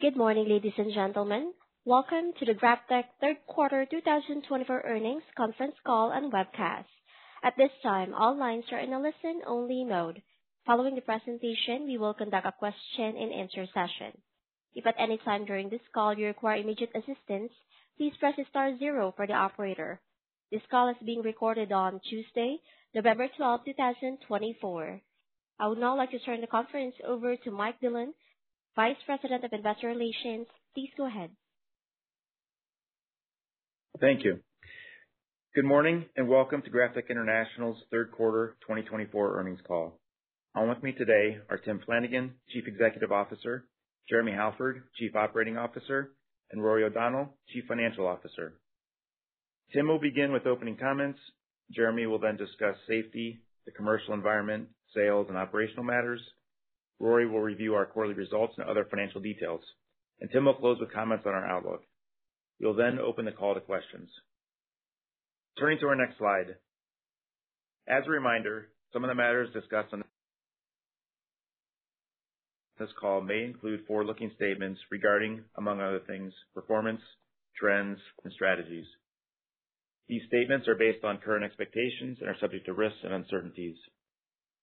Good morning, ladies and gentlemen. Welcome to the GrafTech third quarter 2024 earnings conference call and webcast. At this time, all lines are in a listen-only mode. Following the presentation, we will conduct a question-and-answer session. If at any time during this call you require immediate assistance, please press star zero for the operator. This call is being recorded on Tuesday, November 12, 2024. I would now like to turn the conference over to Mike Dillon, Vice President of Investor Relations. Please go ahead. Thank you. Good morning and welcome to GrafTech International's third quarter 2024 earnings call. On with me today are Tim Flanagan, Chief Executive Officer, Jeremy Halford, Chief Operating Officer, and Rory O'Donnell, Chief Financial Officer. Tim will begin with opening comments. Jeremy will then discuss safety, the commercial environment, sales, and operational matters. Rory will review our quarterly results and other financial details, and Tim will close with comments on our outlook. We will then open the call to questions. Turning to our next slide. As a reminder, some of the matters discussed on this call may include forward-looking statements regarding, among other things, performance, trends, and strategies. These statements are based on current expectations and are subject to risks and uncertainties.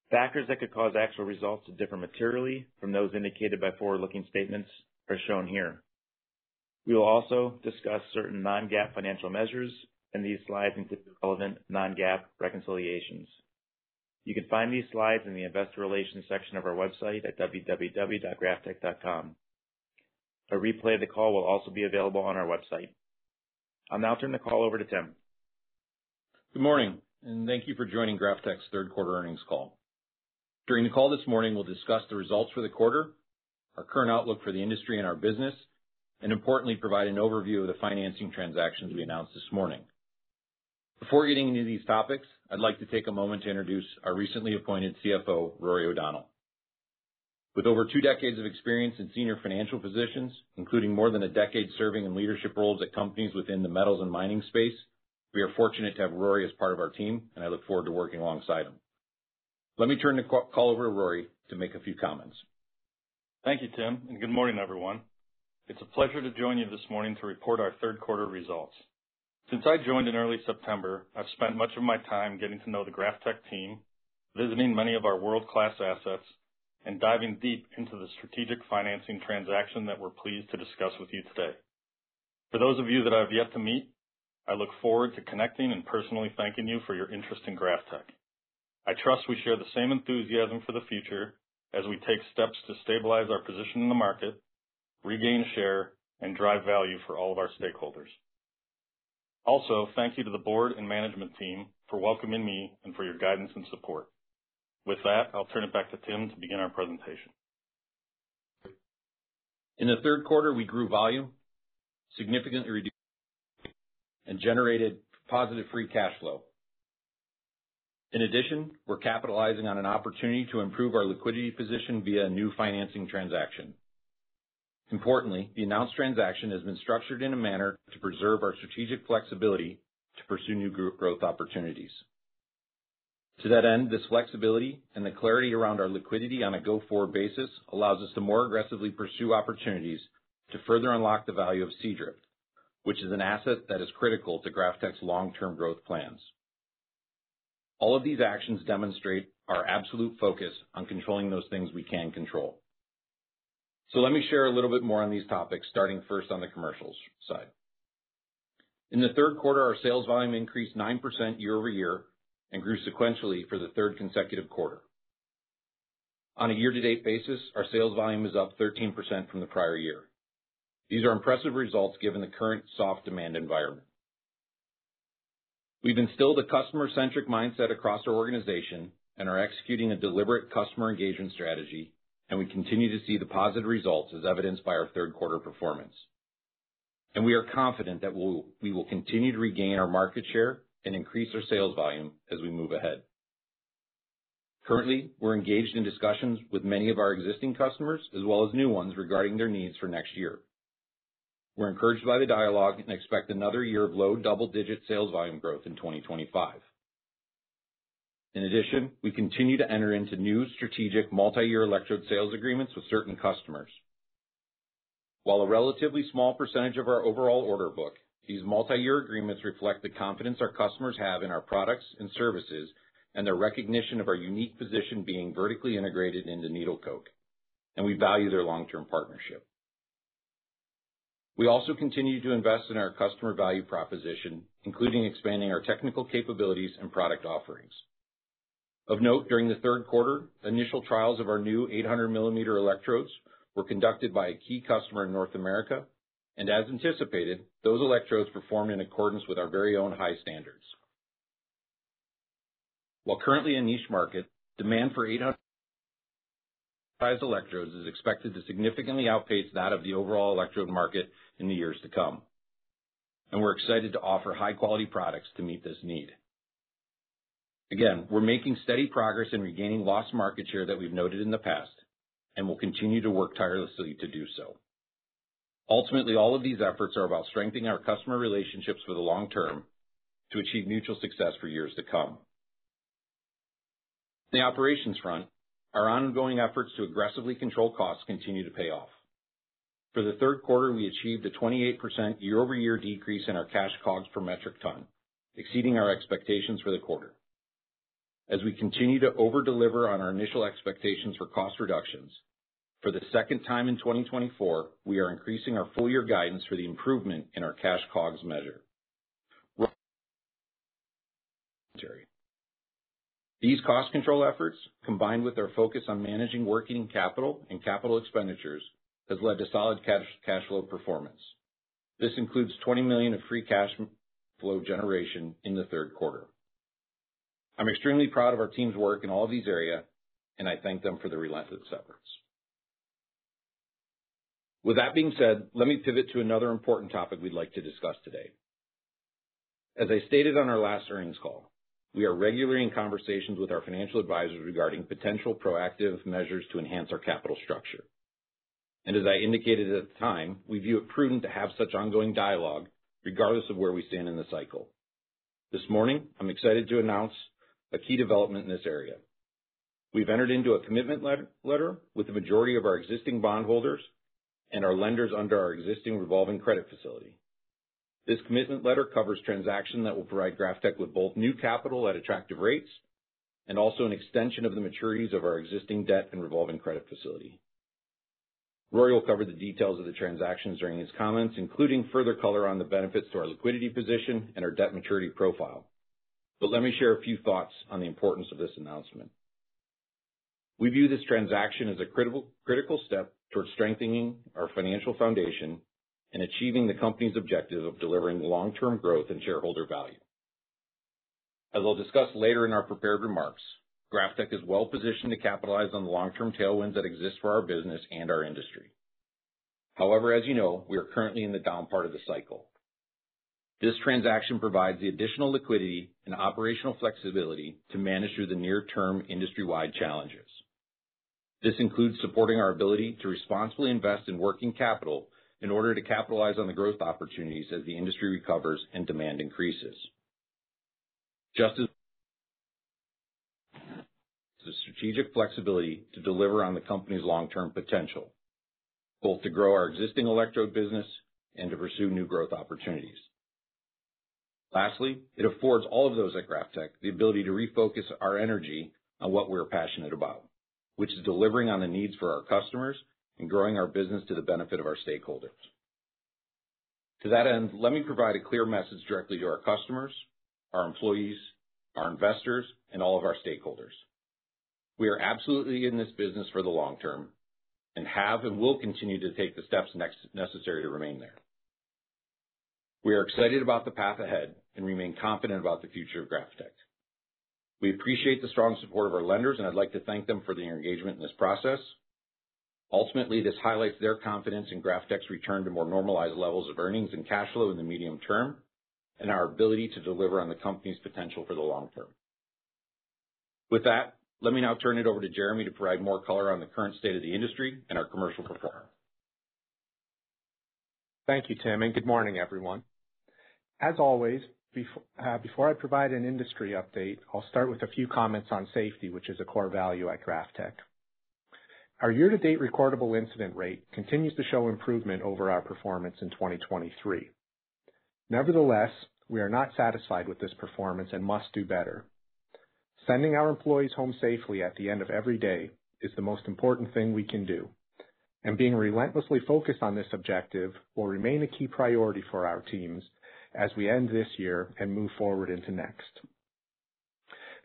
Factors that could cause actual results to differ materially from those indicated by forward-looking statements are shown here. We will also discuss certain non-GAAP financial measures, and these slides include relevant non-GAAP reconciliations. You can find these slides in the Investor Relations section of our website at www.graftech.com. A replay of the call will also be available on our website. I'll now turn the call over to Tim. Good morning, and thank you for joining GrafTech's third quarter earnings call. During the call this morning, we'll discuss the results for the quarter, our current outlook for the industry and our business, and importantly, provide an overview of the financing transactions we announced this morning. Before getting into these topics, I'd like to take a moment to introduce our recently appointed CFO, Rory O'Donnell. With over two decades of experience in senior financial positions, including more than a decade serving in leadership roles at companies within the metals and mining space, we are fortunate to have Rory as part of our team, and I look forward to working alongside him. Let me turn the call over to Rory to make a few comments. Thank you, Tim, and good morning, everyone. It's a pleasure to join you this morning to report our third quarter results. Since I joined in early September, I've spent much of my time getting to know the GrafTech team, visiting many of our world-class assets, and diving deep into the strategic financing transaction that we're pleased to discuss with you today. For those of you that I have yet to meet, I look forward to connecting and personally thanking you for your interest in GrafTech. I trust we share the same enthusiasm for the future as we take steps to stabilize our position in the market, regain share, and drive value for all of our stakeholders. Also, thank you to the board and management team for welcoming me and for your guidance and support. With that, I'll turn it back to Tim to begin our presentation. In the third quarter, we grew volume, significantly reduced, and generated positive free cash flow. In addition, we're capitalizing on an opportunity to improve our liquidity position via a new financing transaction. Importantly, the announced transaction has been structured in a manner to preserve our strategic flexibility to pursue new growth opportunities. To that end, this flexibility and the clarity around our liquidity on a go-forward basis allows us to more aggressively pursue opportunities to further unlock the value of Seadrift, which is an asset that is critical to GrafTech's long-term growth plans. All of these actions demonstrate our absolute focus on controlling those things we can control. So let me share a little bit more on these topics, starting first on the commercial side. In the third quarter, our sales volume increased 9% year-over-year and grew sequentially for the third consecutive quarter. On a year-to-date basis, our sales volume is up 13% from the prior year. These are impressive results given the current soft demand environment. We've instilled a customer-centric mindset across our organization and are executing a deliberate customer engagement strategy, and we continue to see the positive results as evidenced by our third quarter performance. And we are confident that we will continue to regain our market share and increase our sales volume as we move ahead. Currently, we're engaged in discussions with many of our existing customers as well as new ones regarding their needs for next year. We're encouraged by the dialogue and expect another year of low double-digit sales volume growth in 2025. In addition, we continue to enter into new strategic multi-year electrode sales agreements with certain customers. While a relatively small percentage of our overall order book, these multi-year agreements reflect the confidence our customers have in our products and services and their recognition of our unique position being vertically integrated into needle coke, and we value their long-term partnership. We also continue to invest in our customer value proposition, including expanding our technical capabilities and product offerings. Of note, during the third quarter, initial trials of our new 800-millimeter electrodes were conducted by a key customer in North America, and as anticipated, those electrodes performed in accordance with our very own high standards. While currently a niche market, demand for 800-millimeter electrodes is expected to significantly outpace that of the overall electrode market in the years to come, and we're excited to offer high-quality products to meet this need. Again, we're making steady progress in regaining lost market share that we've noted in the past, and we'll continue to work tirelessly to do so. Ultimately, all of these efforts are about strengthening our customer relationships for the long term to achieve mutual success for years to come. The operations front, our ongoing efforts to aggressively control costs continue to pay off. For the third quarter, we achieved a 28% year-over-year decrease in our cash COGS per metric ton, exceeding our expectations for the quarter. As we continue to overdeliver on our initial expectations for cost reductions, for the second time in 2024, we are increasing our full-year guidance for the improvement in our cash COGS measure. These cost control efforts, combined with our focus on managing working capital and capital expenditures, has led to solid cash flow performance. This includes 20 million of free cash flow generation in the third quarter. I'm extremely proud of our team's work in all of these areas, and I thank them for their relentless efforts. With that being said, let me pivot to another important topic we'd like to discuss today. As I stated on our last earnings call, we are regularly in conversations with our financial advisors regarding potential proactive measures to enhance our capital structure. And as I indicated at the time, we view it prudent to have such ongoing dialogue regardless of where we stand in the cycle. This morning, I'm excited to announce a key development in this area. We've entered into a commitment letter with the majority of our existing bondholders and our lenders under our existing revolving credit facility. This commitment letter covers transactions that will provide GrafTech with both new capital at attractive rates and also an extension of the maturities of our existing debt and revolving credit facility. Rory will cover the details of the transactions during his comments, including further color on the benefits to our liquidity position and our debt maturity profile. But let me share a few thoughts on the importance of this announcement. We view this transaction as a critical, critical step towards strengthening our financial foundation and achieving the company's objective of delivering long-term growth and shareholder value. As I'll discuss later in our prepared remarks, GrafTech is well-positioned to capitalize on the long-term tailwinds that exist for our business and our industry. However, as you know, we are currently in the down part of the cycle. This transaction provides the additional liquidity and operational flexibility to manage through the near-term industry-wide challenges. This includes supporting our ability to responsibly invest in working capital in order to capitalize on the growth opportunities as the industry recovers and demand increases. Just as the strategic flexibility to deliver on the company's long-term potential, both to grow our existing electrode business and to pursue new growth opportunities. Lastly, it affords all of those at GrafTech the ability to refocus our energy on what we're passionate about, which is delivering on the needs for our customers and growing our business to the benefit of our stakeholders. To that end, let me provide a clear message directly to our customers, our employees, our investors, and all of our stakeholders. We are absolutely in this business for the long term and have and will continue to take the steps necessary to remain there. We are excited about the path ahead and remain confident about the future of GrafTech. We appreciate the strong support of our lenders, and I'd like to thank them for their engagement in this process. Ultimately, this highlights their confidence in GrafTech's return to more normalized levels of earnings and cash flow in the medium term and our ability to deliver on the company's potential for the long term. With that, let me now turn it over to Jeremy to provide more color on the current state of the industry and our commercial performance. Thank you, Tim, and good morning, everyone. As always, uh, before I provide an industry update, I'll start with a few comments on safety, which is a core value at GrafTech. Our year-to-date recordable incident rate continues to show improvement over our performance in 2023. Nevertheless, we are not satisfied with this performance and must do better. Sending our employees home safely at the end of every day is the most important thing we can do, and being relentlessly focused on this objective will remain a key priority for our teams as we end this year and move forward into next.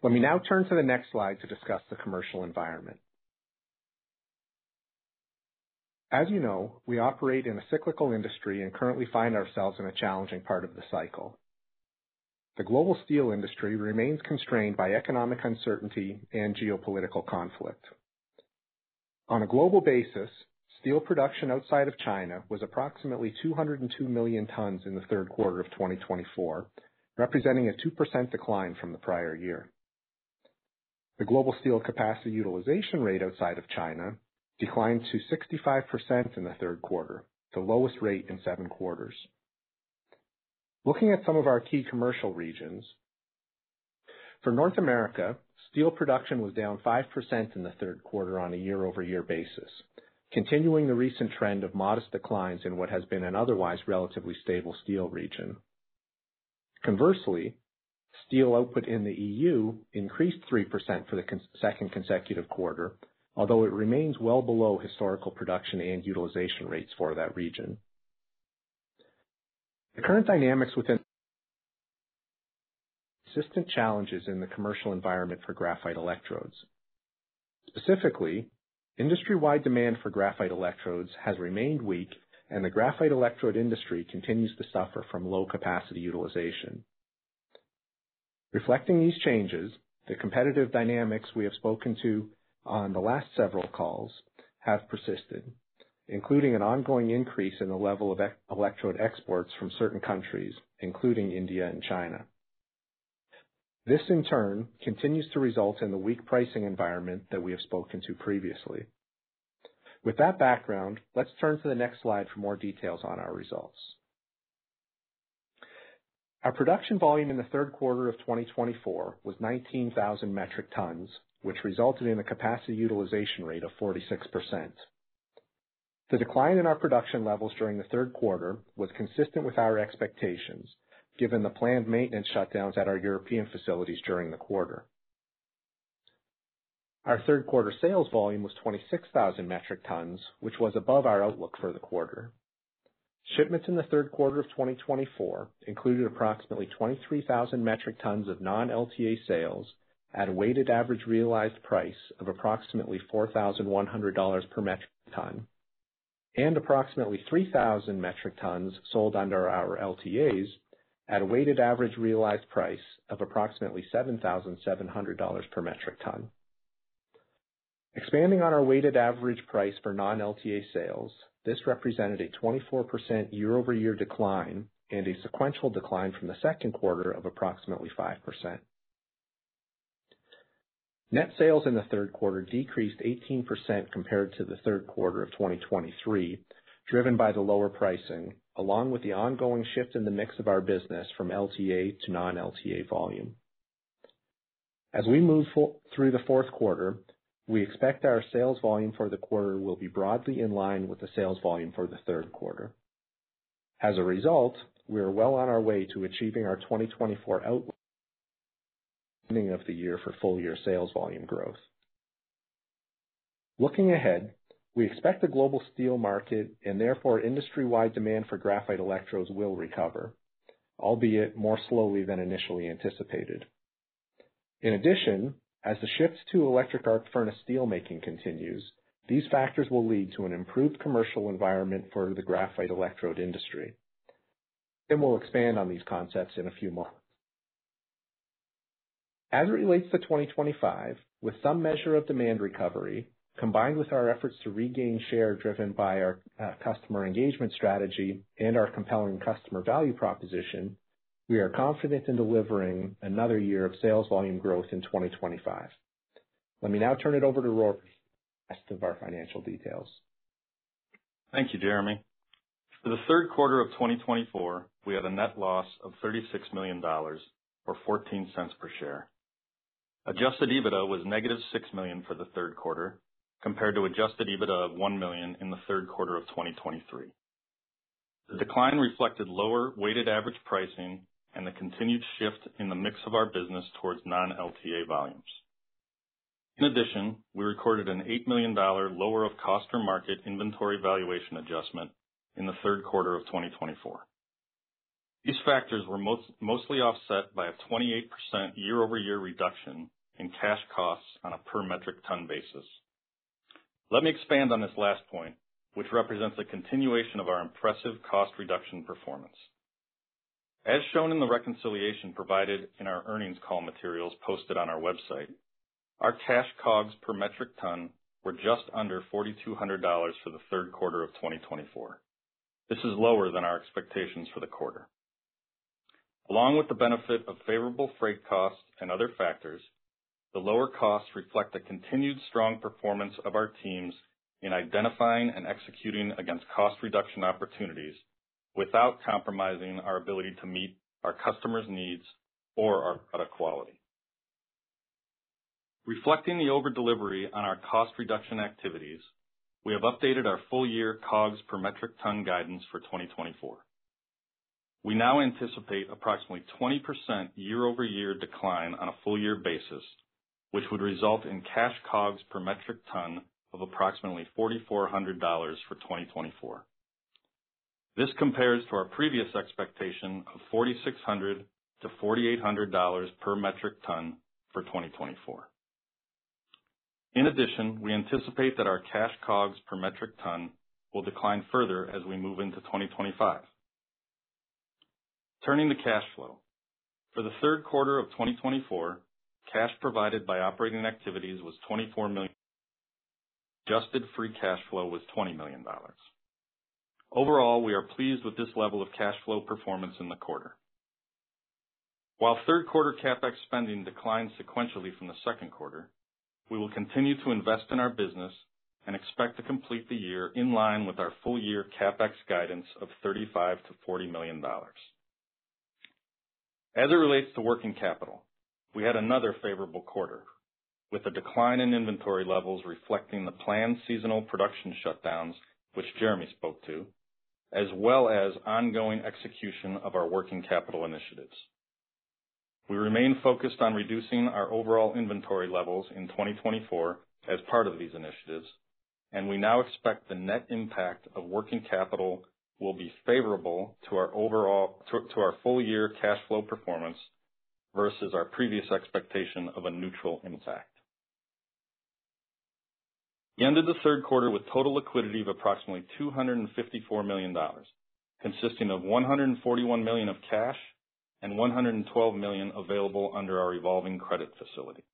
Let me now turn to the next slide to discuss the commercial environment. As you know, we operate in a cyclical industry and currently find ourselves in a challenging part of the cycle. The global steel industry remains constrained by economic uncertainty and geopolitical conflict. On a global basis, steel production outside of China was approximately 202 million tons in the third quarter of 2024, representing a 2% decline from the prior year. The global steel capacity utilization rate outside of China declined to 65% in the third quarter, the lowest rate in seven quarters. Looking at some of our key commercial regions, for North America, steel production was down 5% in the third quarter on a year-over-year basis, continuing the recent trend of modest declines in what has been an otherwise relatively stable steel region. Conversely, steel output in the EU increased 3% for the second consecutive quarter, although it remains well below historical production and utilization rates for that region. The current dynamics within persistent challenges in the commercial environment for graphite electrodes. Specifically, industry-wide demand for graphite electrodes has remained weak, and the graphite electrode industry continues to suffer from low capacity utilization. Reflecting these changes, the competitive dynamics we have spoken to on the last several calls have persisted, including an ongoing increase in the level of electrode exports from certain countries, including India and China. This, in turn, continues to result in the weak pricing environment that we have spoken to previously. With that background, let's turn to the next slide for more details on our results. Our production volume in the third quarter of 2024 was 19,000 metric tons, which resulted in a capacity utilization rate of 46%. The decline in our production levels during the third quarter was consistent with our expectations, given the planned maintenance shutdowns at our European facilities during the quarter. Our third quarter sales volume was 26,000 metric tons, which was above our outlook for the quarter. Shipments in the third quarter of 2024 included approximately 23,000 metric tons of non-LTA sales at a weighted average realized price of approximately $4,100 per metric ton, and approximately 3,000 metric tons sold under our LTAs at a weighted average realized price of approximately $7,700 per metric ton. Expanding on our weighted average price for non-LTA sales, this represented a 24% year-over-year decline and a sequential decline from the second quarter of approximately 5%. Net sales in the third quarter decreased 18% compared to the third quarter of 2023, driven by the lower pricing, along with the ongoing shift in the mix of our business from LTA to non-LTA volume. As we move through the fourth quarter, we expect our sales volume for the quarter will be broadly in line with the sales volume for the third quarter. As a result, we are well on our way to achieving our 2024 outlook of the year for full-year sales volume growth. Looking ahead, we expect the global steel market and therefore industry-wide demand for graphite electrodes will recover, albeit more slowly than initially anticipated. In addition, as the shift to electric arc furnace steelmaking continues, these factors will lead to an improved commercial environment for the graphite electrode industry. Tim will expand on these concepts in a few moments. As it relates to 2025, with some measure of demand recovery, combined with our efforts to regain share driven by our uh, customer engagement strategy and our compelling customer value proposition, we are confident in delivering another year of sales volume growth in 2025. Let me now turn it over to Rory for the rest of our financial details. Thank you, Jeremy. For the third quarter of 2024, we had a net loss of $36 million, or $0.14 per share. Adjusted EBITDA was negative $6 million for the third quarter, compared to adjusted EBITDA of 1 million in the third quarter of 2023. The decline reflected lower weighted average pricing and the continued shift in the mix of our business towards non-LTA volumes. In addition, we recorded an $8 million lower of cost or market inventory valuation adjustment in the third quarter of 2024. These factors were mostly offset by a 28% year-over-year reduction in cash costs on a per metric ton basis. Let me expand on this last point, which represents a continuation of our impressive cost reduction performance. As shown in the reconciliation provided in our earnings call materials posted on our website, our cash COGS per metric ton were just under $4,200 for the third quarter of 2024. This is lower than our expectations for the quarter. Along with the benefit of favorable freight costs and other factors, the lower costs reflect the continued strong performance of our teams in identifying and executing against cost reduction opportunities without compromising our ability to meet our customers' needs or our product quality. Reflecting the over-delivery on our cost reduction activities, we have updated our full-year COGS per metric ton guidance for 2024. We now anticipate approximately 20% year-over-year decline on a full-year basis, which would result in cash COGS per metric ton of approximately $4,400 for 2024. This compares to our previous expectation of $4,600-$4,800 per metric ton for 2024. In addition, we anticipate that our cash COGS per metric ton will decline further as we move into 2025. Turning to cash flow. For the third quarter of 2024, cash provided by operating activities was 24 million. Adjusted free cash flow was $20 million. Overall, we are pleased with this level of cash flow performance in the quarter. While third quarter CapEx spending declined sequentially from the second quarter, we will continue to invest in our business and expect to complete the year in line with our full-year CapEx guidance of $35-$40 million. As it relates to working capital, we had another favorable quarter, with a decline in inventory levels reflecting the planned seasonal production shutdowns, which Jeremy spoke to, as well as ongoing execution of our working capital initiatives. We remain focused on reducing our overall inventory levels in 2024 as part of these initiatives, and we now expect the net impact of working capital will be favorable to our overall to our full-year cash flow performance versus our previous expectation of a neutral impact. We ended the third quarter with total liquidity of approximately $254 million, consisting of 141 million of cash and 112 million available under our revolving credit facility.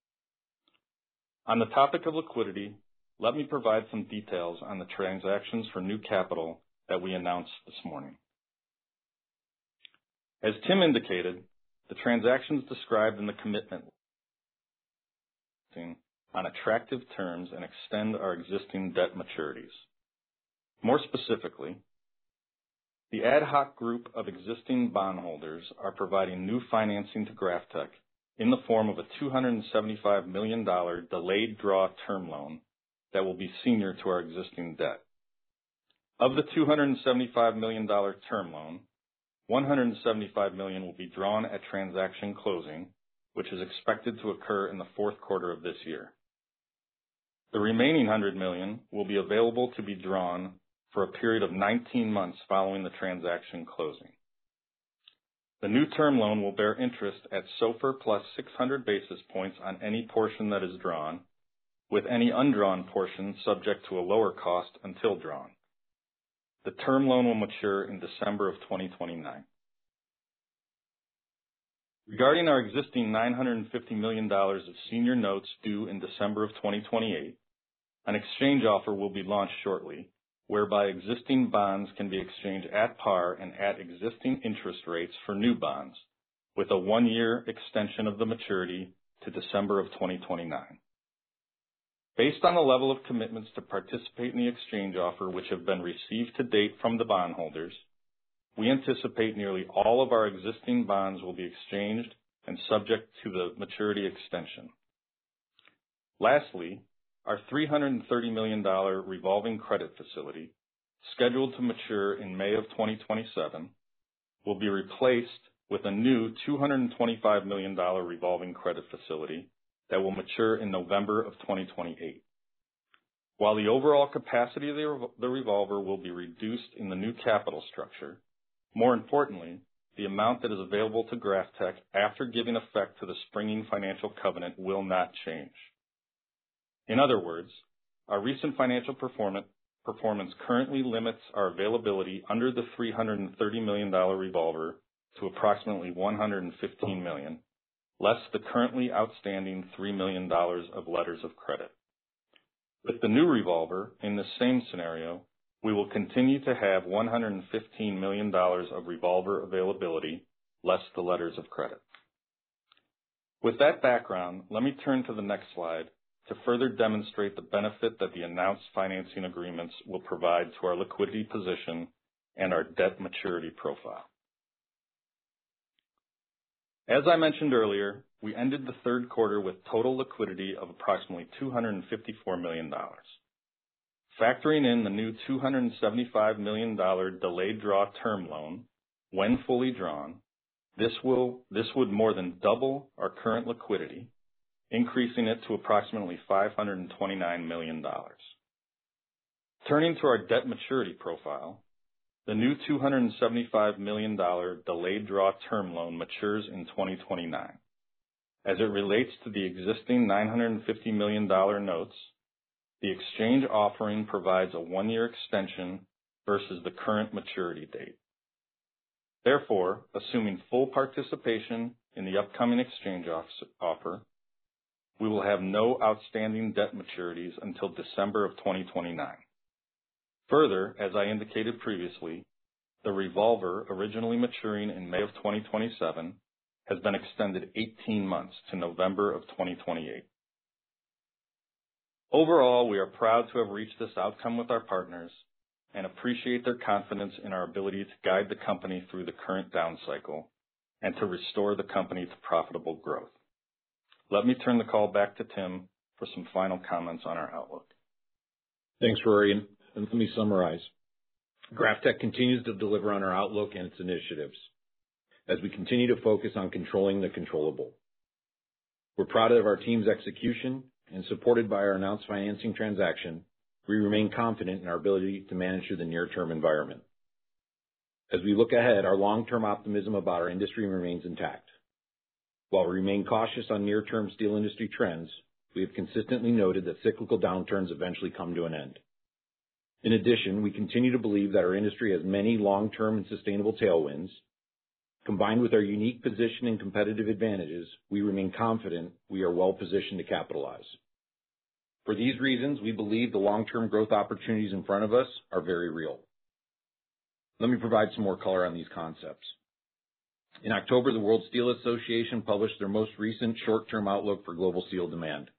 On the topic of liquidity, let me provide some details on the transactions for new capital that we announced this morning. As Tim indicated, the transactions described in the commitment on attractive terms and extend our existing debt maturities. More specifically, the ad hoc group of existing bondholders are providing new financing to GrafTech in the form of a $275 million delayed draw term loan that will be senior to our existing debt. Of the $275 million term loan, 175 million will be drawn at transaction closing, which is expected to occur in the fourth quarter of this year. The remaining 100 million will be available to be drawn for a period of 19 months following the transaction closing. The new term loan will bear interest at SOFR plus 600 basis points on any portion that is drawn, with any undrawn portion subject to a lower cost until drawn. The term loan will mature in December of 2029. Regarding our existing $950 million of senior notes due in December of 2028, an exchange offer will be launched shortly, whereby existing bonds can be exchanged at par and at existing interest rates for new bonds, with a one-year extension of the maturity to December of 2029. Based on the level of commitments to participate in the exchange offer, which have been received to date from the bondholders, we anticipate nearly all of our existing bonds will be exchanged and subject to the maturity extension. Lastly, our $330 million revolving credit facility, scheduled to mature in May of 2027, will be replaced with a new $225 million revolving credit facility that will mature in November of 2028. While the overall capacity of the revolver will be reduced in the new capital structure, more importantly, the amount that is available to GrafTech after giving effect to the springing financial covenant will not change. In other words, our recent financial performance currently limits our availability under the $330 million revolver to approximately $115 million, less the currently outstanding $3 million of letters of credit. With the new revolver in the same scenario, we will continue to have $115 million of revolver availability, less the letters of credit. With that background, let me turn to the next slide to further demonstrate the benefit that the announced financing agreements will provide to our liquidity position and our debt maturity profile. As I mentioned earlier, we ended the third quarter with total liquidity of approximately $254 million. Factoring in the new $275 million delayed draw term loan, when fully drawn, this will, this would more than double our current liquidity, increasing it to approximately $529 million. Turning to our debt maturity profile, the new $275 million delayed draw term loan matures in 2029. As it relates to the existing $950 million notes, the exchange offering provides a one-year extension versus the current maturity date. Therefore, assuming full participation in the upcoming exchange offer, we will have no outstanding debt maturities until December of 2029. Further, as I indicated previously, the revolver originally maturing in May of 2027 has been extended 18 months to November of 2028. Overall, we are proud to have reached this outcome with our partners and appreciate their confidence in our ability to guide the company through the current down cycle and to restore the company to profitable growth. Let me turn the call back to Tim for some final comments on our outlook. Thanks, Rory. Let me summarize. GrafTech continues to deliver on our outlook and its initiatives as we continue to focus on controlling the controllable. We're proud of our team's execution, and supported by our announced financing transaction, we remain confident in our ability to manage through the near-term environment. As we look ahead, our long-term optimism about our industry remains intact. While we remain cautious on near-term steel industry trends, we have consistently noted that cyclical downturns eventually come to an end. In addition, we continue to believe that our industry has many long-term and sustainable tailwinds. Combined with our unique position and competitive advantages, we remain confident we are well-positioned to capitalize. For these reasons, we believe the long-term growth opportunities in front of us are very real. Let me provide some more color on these concepts. In October, the World Steel Association published their most recent short-term outlook for global steel demand.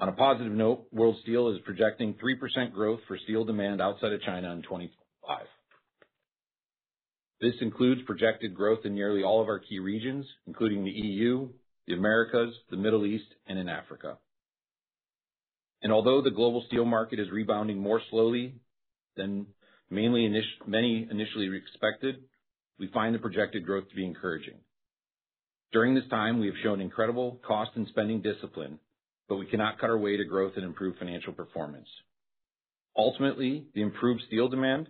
On a positive note, World Steel is projecting 3% growth for steel demand outside of China in 2025. This includes projected growth in nearly all of our key regions, including the EU, the Americas, the Middle East, and in Africa. And although the global steel market is rebounding more slowly than many initially expected, we find the projected growth to be encouraging. During this time, we have shown incredible cost and spending discipline, but we cannot cut our way to growth and improve financial performance. Ultimately, the improved steel demand,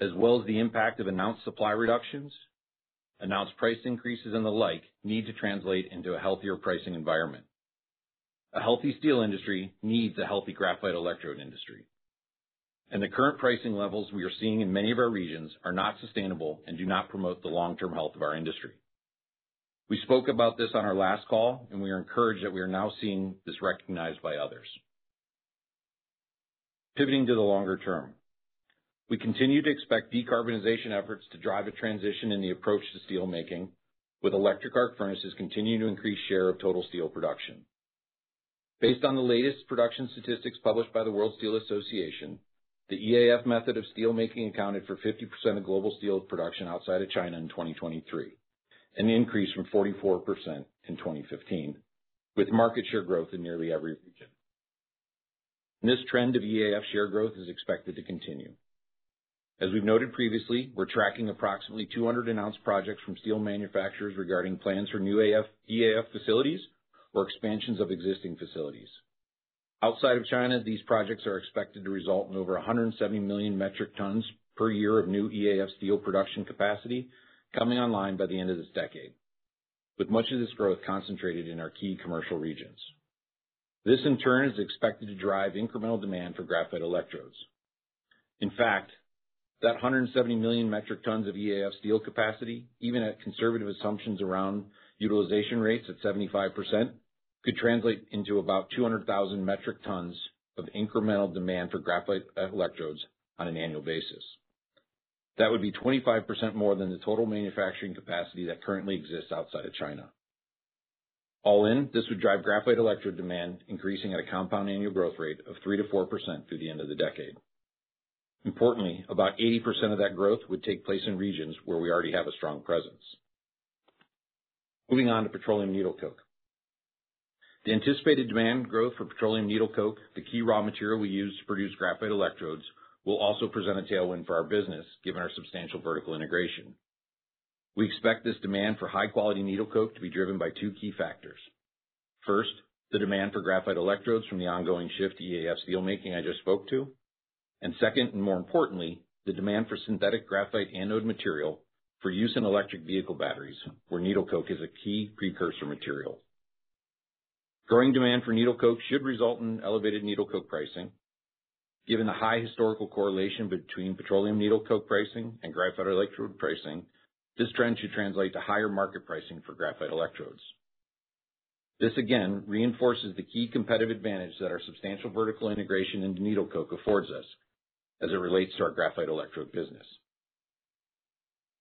as well as the impact of announced supply reductions, announced price increases, and the like, need to translate into a healthier pricing environment. A healthy steel industry needs a healthy graphite electrode industry. And the current pricing levels we are seeing in many of our regions are not sustainable and do not promote the long-term health of our industry. We spoke about this on our last call, and we are encouraged that we are now seeing this recognized by others. Pivoting to the longer term, we continue to expect decarbonization efforts to drive a transition in the approach to steelmaking, with electric arc furnaces continuing to increase share of total steel production. Based on the latest production statistics published by the World Steel Association, the EAF method of steelmaking accounted for 50% of global steel production outside of China in 2023, an increase from 44% in 2015. with market share growth in nearly every region. This trend of EAF share growth is expected to continue. As we've noted previously, we're tracking approximately 200 announced projects from steel manufacturers regarding plans for new EAF facilities or expansions of existing facilities. Outside of China, these projects are expected to result in over 170 million metric tons per year of new EAF steel production capacity coming online by the end of this decade, with much of this growth concentrated in our key commercial regions. This, in turn, is expected to drive incremental demand for graphite electrodes. In fact, that 170 million metric tons of EAF steel capacity, even at conservative assumptions around utilization rates at 75%, could translate into about 200,000 metric tons of incremental demand for graphite electrodes on an annual basis. That would be 25% more than the total manufacturing capacity that currently exists outside of China. All in, this would drive graphite electrode demand increasing at a compound annual growth rate of 3%-4% through the end of the decade. Importantly, about 80% of that growth would take place in regions where we already have a strong presence. Moving on to petroleum needle coke. The anticipated demand growth for petroleum needle coke, the key raw material we use to produce graphite electrodes, will also present a tailwind for our business, given our substantial vertical integration. We expect this demand for high-quality needle coke to be driven by two key factors. First, the demand for graphite electrodes from the ongoing shift to EAF steelmaking I just spoke to. Second, and more importantly, the demand for synthetic graphite anode material for use in electric vehicle batteries, where needle coke is a key precursor material. Growing demand for needle coke should result in elevated needle coke pricing. Given the high historical correlation between petroleum needle coke pricing and graphite electrode pricing, this trend should translate to higher market pricing for graphite electrodes. This again reinforces the key competitive advantage that our substantial vertical integration into needle coke affords us as it relates to our graphite electrode business.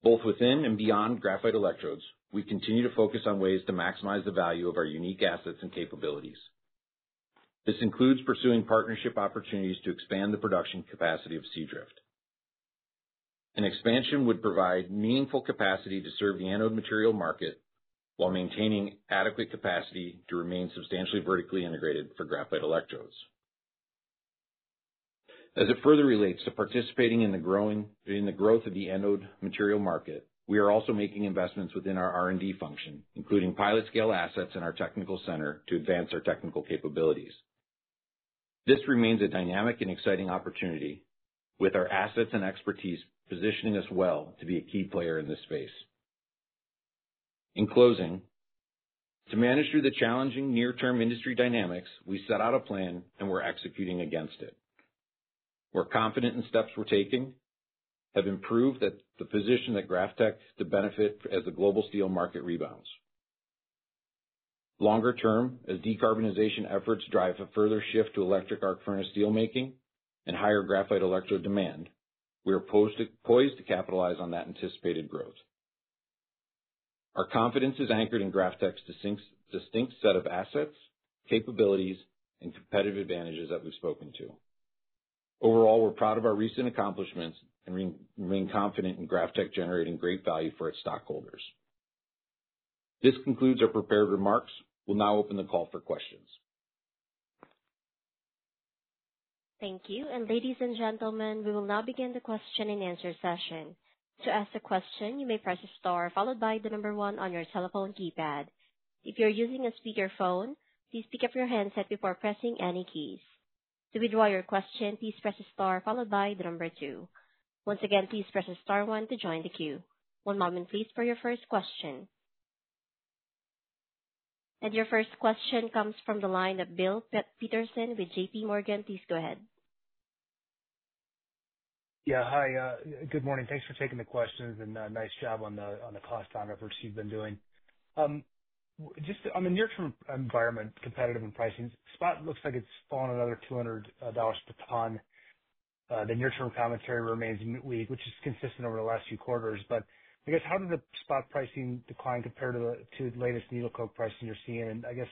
Both within and beyond graphite electrodes, we continue to focus on ways to maximize the value of our unique assets and capabilities. This includes pursuing partnership opportunities to expand the production capacity of Seadrift. An expansion would provide meaningful capacity to serve the anode material market while maintaining adequate capacity to remain substantially vertically integrated for graphite electrodes. As it further relates to participating in the growing in the growth of the anode material market, we are also making investments within our R&D function, including pilot scale assets in our technical center to advance our technical capabilities. This remains a dynamic and exciting opportunity with our assets and expertise positioning us well to be a key player in this space. In closing, to manage through the challenging near-term industry dynamics, we set out a plan and we're executing against it. We're confident in steps we're taking, have improved that the position at GrafTech to benefit as the global steel market rebounds. Longer term, as decarbonization efforts drive a further shift to electric arc furnace steelmaking and higher graphite electrode demand, we are poised to capitalize on that anticipated growth. Our confidence is anchored in GrafTech's distinct set of assets, capabilities, and competitive advantages that we've spoken to. Overall, we're proud of our recent accomplishments and remain confident in GrafTech generating great value for its stockholders. This concludes our prepared remarks. We'll now open the call for questions. Thank you. And ladies and gentlemen, we will now begin the question-and-answer session. To ask a question, you may press a star followed by the number one on your telephone keypad. If you're using a speakerphone, please pick up your handset before pressing any keys. To withdraw your question, please press star followed by the number two. Once again, please press star one to join the queue. One moment, please, for your first question. And your first question comes from the line of Bill Peterson with JPMorgan. Please go ahead. Yeah. Hi. Uh, good morning. Thanks for taking the questions and uh, nice job on the on the cost time efforts you've been doing. Um, just on the near-term environment, competitive and pricing, spot looks like it's fallen another $200 uh, per ton. The near-term commentary remains weak, which is consistent over the last few quarters. I guess, how did the spot pricing decline compare to the latest needle coke pricing you're seeing? And I guess,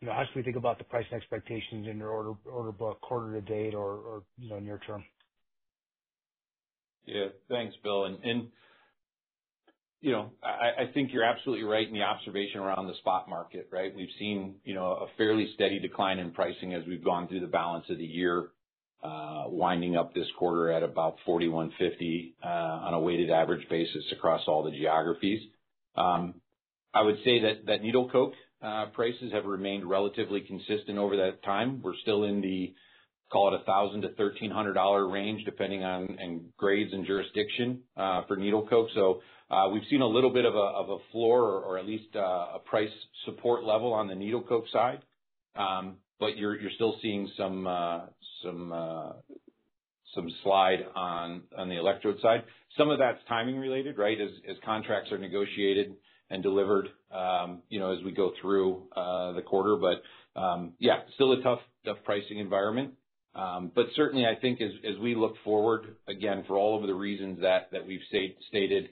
you know, how should we think about the pricing expectations in your order order book quarter to date or you know, near term? Yeah. Thanks, Bill. And you know, I think you're absolutely right in the observation around the spot market, right? We've seen you know, a fairly steady decline in pricing as we've gone through the balance of the year, winding up this quarter at about $41.50 on a weighted average basis across all the geographies. Um I would say that that needle coke uh prices have remained relatively consistent over that time. We're still in the, call it $1,000-$1,300 range, depending on and grades and jurisdiction uh for needle coke. So uh we've seen a little bit of a floor or at least a price support level on the needle coke side, but you're you're still seeing some uh, some uh, some slide on on the electrode side. Some of that's timing related, right, as contracts are negotiated and delivered um, you know, as we go through uh, the quarter. But um, yeah, still a tough tough pricing environment. Um, but certainly, I think as as we look forward, again, for all of the reasons that that we've stated,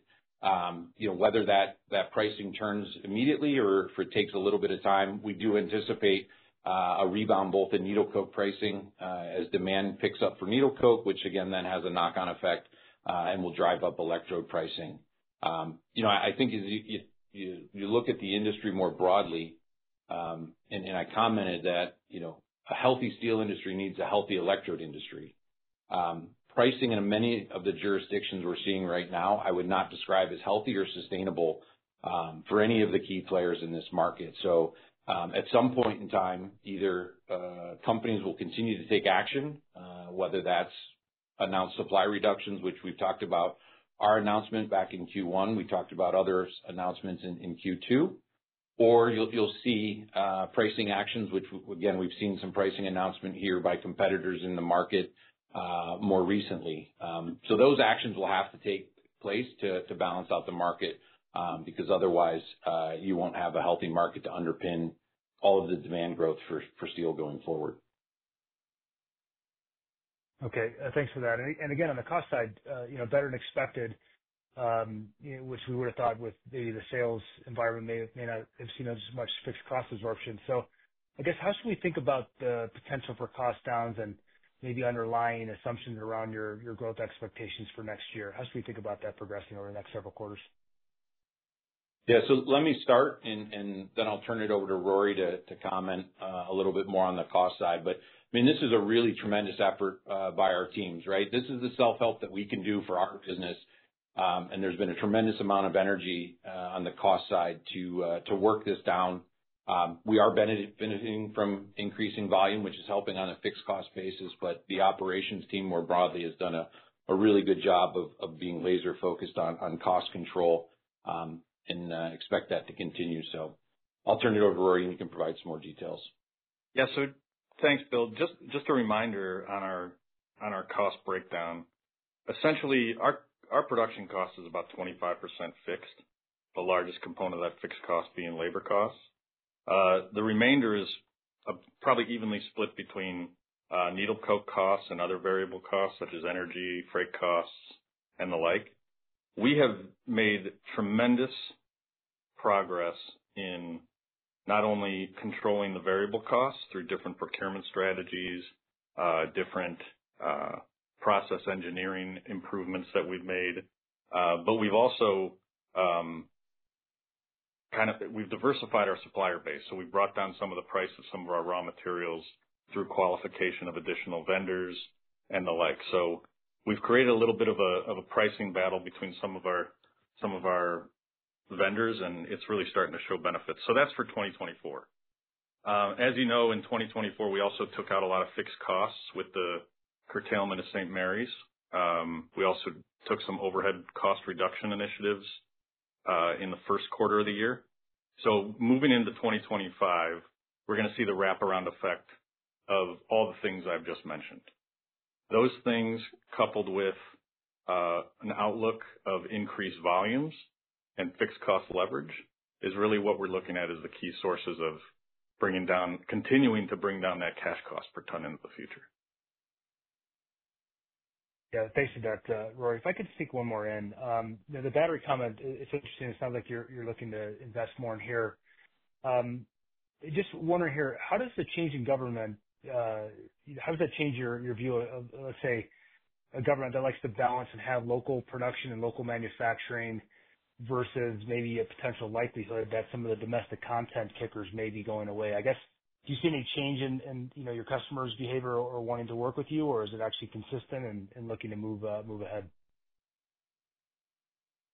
you know, whether that that pricing turns immediately or if it takes a little bit of time, we do anticipate a rebound both in needle coke pricing as demand picks up for needle coke, which again then has a knock-on effect uh and will drive up electrode pricing. Um you know I think as you look at the industry more broadly, um and I commented that you know a healthy steel industry needs a healthy electrode industry. Um pricing in many of the jurisdictions we're seeing right now, I would not describe as healthy or sustainable um for any of the key players in this market. So Um, at some point in time, either uh, companies will continue to take action, uh, whether that's announced supply reductions, which we've talked about our announcement back in Q1. We talked about other announcements in Q2, or you'll you'll see uh, pricing actions, which again, we've seen some pricing announcement here by competitors in the market more recently. Um, so those actions will have to take place to balance out the market um, because otherwise you won't have a healthy market to underpin all of the demand growth for steel going forward. Okay. Uh, thanks for that. And again, on the cost side, uh, you know, better than expected, um, which we would have thought with maybe the sales environment may may not have seen as much fixed cost absorption. So I guess how should we think about the potential for cost downs and maybe underlying assumptions around your your growth expectations for next year? How should we think about that progressing over the next several quarters? Yeah. So let me start, and then I'll turn it over to Rory to comment uh, a little bit more on the cost side. But I mean, this is a really tremendous effort uh, by our teams, right? This is the self-help that we can do for our business. Um, and there's been a tremendous amount of energy uh, on the cost side to to work this down. Um, we are benefiting from increasing volume, which is helping on a fixed cost basis, but the operations team more broadly has done a really good job of being laser-focused on cost control um, and uh, expect that to continue. So I'll turn it over to Rory, and he can provide some more details. Yeah. So thanks, Bill. Just just a reminder on our on our cost breakdown. Essentially, our our production cost is about 25% fixed, the largest component of that fixed cost being labor costs. Uh, the remainder is uh, probably evenly split between needle coke costs and other variable costs such as energy, freight costs, and the like. We have made tremendous progress in not only controlling the variable costs through different procurement strategies, uh, different uh, process engineering improvements that we've made, uh, but we've also um, kind of we've diversified our supplier base. So we've brought down some of the price of some of our raw materials through qualification of additional vendors and the like. So we've created a little bit of a of a pricing battle between some of our some of our vendors, and it's really starting to show benefits. So that's for 2024. Uh, as you know, in 2024, we also took out a lot of fixed costs with the curtailment of St. Marys. Um, we also took some overhead cost reduction initiatives uh, in the first quarter of the year. So moving into 2025, we're going to see the wraparound effect of all the things I've just mentioned. Those things, coupled with uh, an outlook of increased volumes and fixed cost leverage, is really what we're looking at as the key sources of bringing down, continuing to bring down that cash cost per ton into the future. Yeah. Thanks for that, uh, Rory. If I could sneak one more in. Um, the battery comment, it's interesting. It sounds like you're looking to invest more in here. Um, just wondering here, how does the change in government, uh, how does that change your view of, let's say, a government that likes to balance and have local production and local manufacturing versus maybe a potential likelihood that some of the domestic content kickers may be going away? I guess, do you see any change in you know, your customers' behavior or wanting to work with you, or is it actually consistent and looking to move uh, move ahead?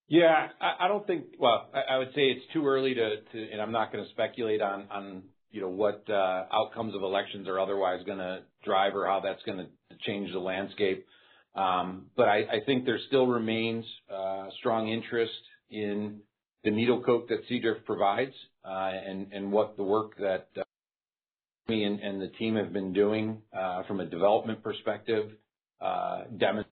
Yeah. I don't think, well, I would say it's too early to, and I'm not going to speculate on you know, what uh, outcomes of elections are otherwise going to drive or how that's going to change the landscape. Um, but I think there still remains uh, strong interest in the needle coke that Seadrift provides uh, and what the work that uh, me and the team have been doing uh, from a development perspective, demonstrating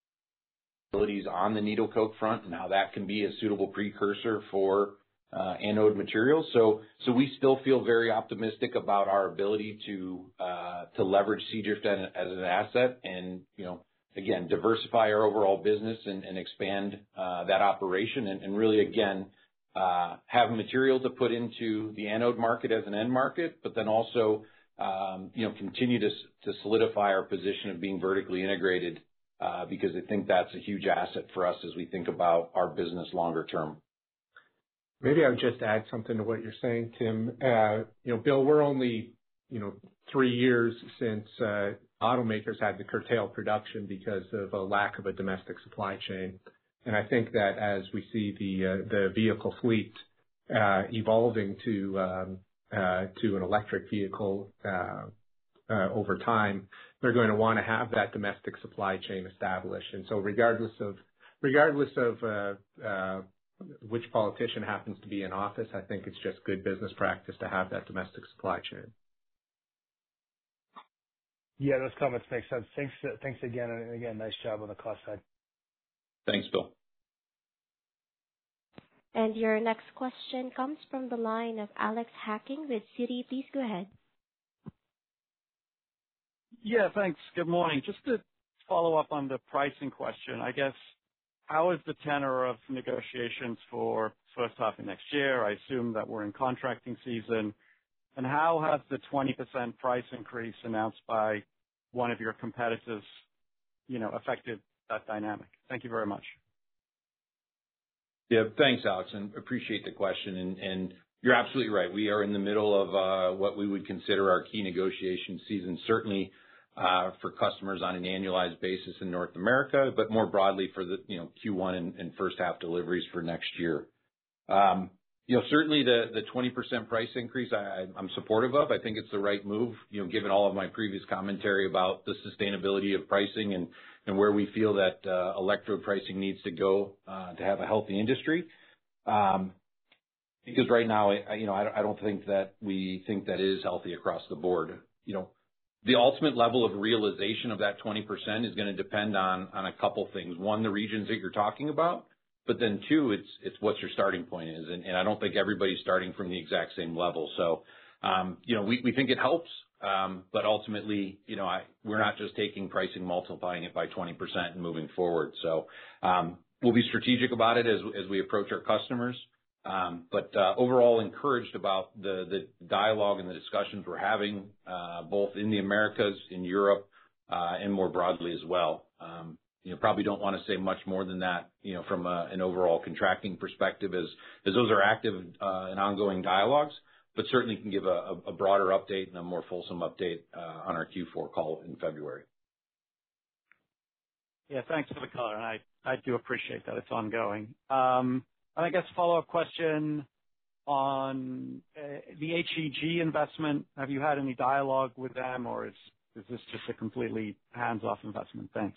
abilities on the needle coke front and how that can be a suitable precursor for anode materials. So we still feel very optimistic about our ability to leverage Seadrift as an asset and, again, diversify our overall business and expand that operation and really, again, have material to put into the anode market as an end market, but then also um, you know, continue to solidify our position of being vertically integrated because I think that's a huge asset for us as we think about our business longer term. Maybe I would just add something to what you're saying, Tim. Uh you know, Bill, we're only three years since automakers had to curtail production because of a lack of a domestic supply chain. And I think that as we see the uh, vehicle fleet uh, evolving to um, uh, to an electric vehicle over time, they're going to want to have that domestic supply chain established. And so regardless of regardless of which politician happens to be in office, I think it's just good business practice to have that domestic supply chain. Yeah, those comments make sense. Thanks uh, thanks again. And again, nice job on the cost side. Thanks, Bill. And your next question comes from the line of Alex Hacking with Citi. Please go ahead. Yeah, thanks. Good morning. Just to follow up on the pricing question, I guess, how is the tenor of negotiations for first half of next year? I assume that we're in contracting season. And how has the 20% price increase announced by one of your competitors you know, affected that dynamic? Thank you very much. Yeah, thanks, Alex. And appreciate the question. And you're absolutely right. We are in the middle of uh, what we would consider our key negotiation season, certainly uh, for customers on an annualized basis in North America, but more broadly for the you know, Q1 and first half deliveries for next year. Um, You know, certainly, the the 20% price increase, I I'm supportive of. I think it's the right move, you know, given all of my previous commentary about the sustainability of pricing and and where we feel that uh, electrode pricing needs to go uh, to have a healthy industry. Um, because right now, I I you know I I don't think that we think that is healthy across the board. You know, the ultimate level of realization of that 20% is going to depend on on a couple things. One, the regions that you're talking about, but then two, it's it's what your starting point is. And I don't think everybody's starting from the exact same level. So um, you know, we we think it helps, um, but ultimately, you know, I, we're not just taking pricing, multiplying it by 20% and moving forward. So um, we'll be strategic about it as as we approach our customers. Um, but uh, overall, encouraged about the the dialogue and the discussions we're having uh, both in the Americas, in Europe, uh, and more broadly as well. You probably don't want to say much more than that you know, from uh, an overall contracting perspective as those are active uh, and ongoing dialogues, but certainly can give a broader update and a more fulsome update uh, on our Q4 call in February. Yeah, thanks for the color. And I do appreciate that it's ongoing. Um, and I guess follow-up question on the HEG investment. Have you had any dialogue with them, or is, is this just a completely hands-off investment? Thanks.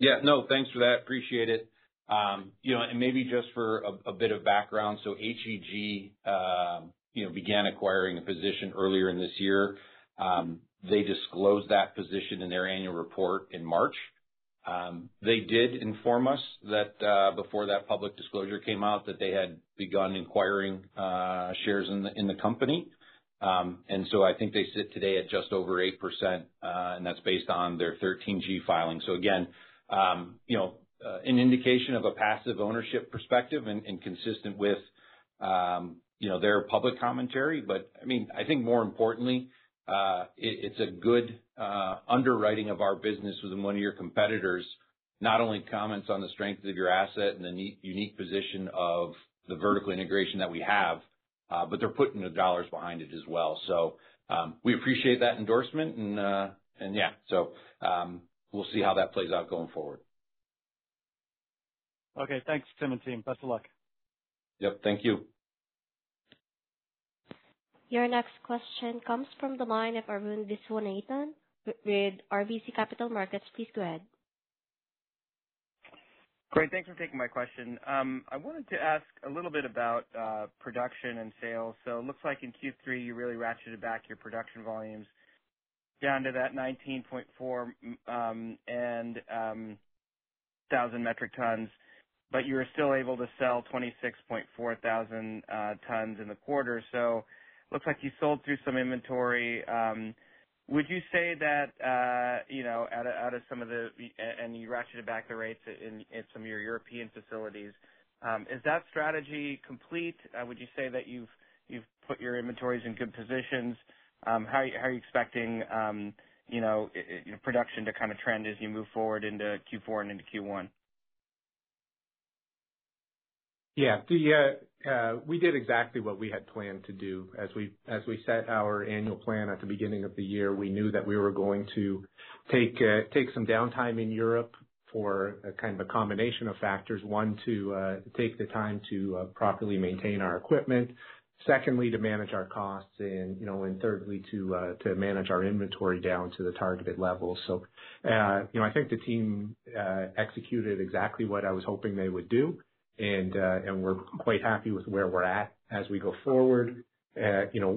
Yeah, no, thanks for that. Appreciate it. Um, you know, and maybe just for a bit of background, so HEG um, you know, began acquiring a position earlier in this year. Um, they disclosed that position in their annual report in March. They did inform us that uh, before that public disclosure came out that they had begun acquiring uh, shares in the in the company. And so I think they sit today at just over 8%, uh, and that's based on their 13G filing. So again, an indication of a passive ownership perspective and consistent with um, you know, their public commentary. But I mean, I think more importantly, uh it's a good uh underwriting of our business within one of your competitors not only comments on the strength of your asset and the unique position of the vertical integration that we have, uh, but they're putting the dollars behind it as well. So, um we appreciate that endorsement and uh and yeah. We'll see how that plays out going forward. Okay. Thanks, Tim and team. Best of luck. Yep. Thank you. Your next question comes from the line of Arun Viswanathan with RBC Capital Markets. Please go ahead. Great. Thanks for taking my question. Um, I wanted to ask a little bit about uh, production and sales. So it looks like in Q3, you really ratcheted back your production volumes down to that 19.4 um, um, thousand metric tons, but you were still able to sell 26.4 thousand uh, tons in the quarter. So looks like you sold through some inventory. Um, would you say that uh, you know, out of some of the and you ratcheted back the rates in some of your European facilities. Is that strategy complete? Uh, would you say that you've you've put your inventories in good positions? Um, how are you expecting um you know production to kind of trend as you move forward into Q4 and into Q1? Yeah. Uh, uh, we did exactly what we had planned to do. As we as we set our annual plan at the beginning of the year, we knew that we were going to take uh, take some downtime in Europe for kind of a combination of factors. One, to take the time to properly maintain our equipment. Secondly, to manage our costs. And you know, and thirdly, to uh to manage our inventory down to the targeted levels. So uh you know I think the team uh executed exactly what I was hoping they would do. And uh and we're quite happy with where we're at as we go forward. Uh you know,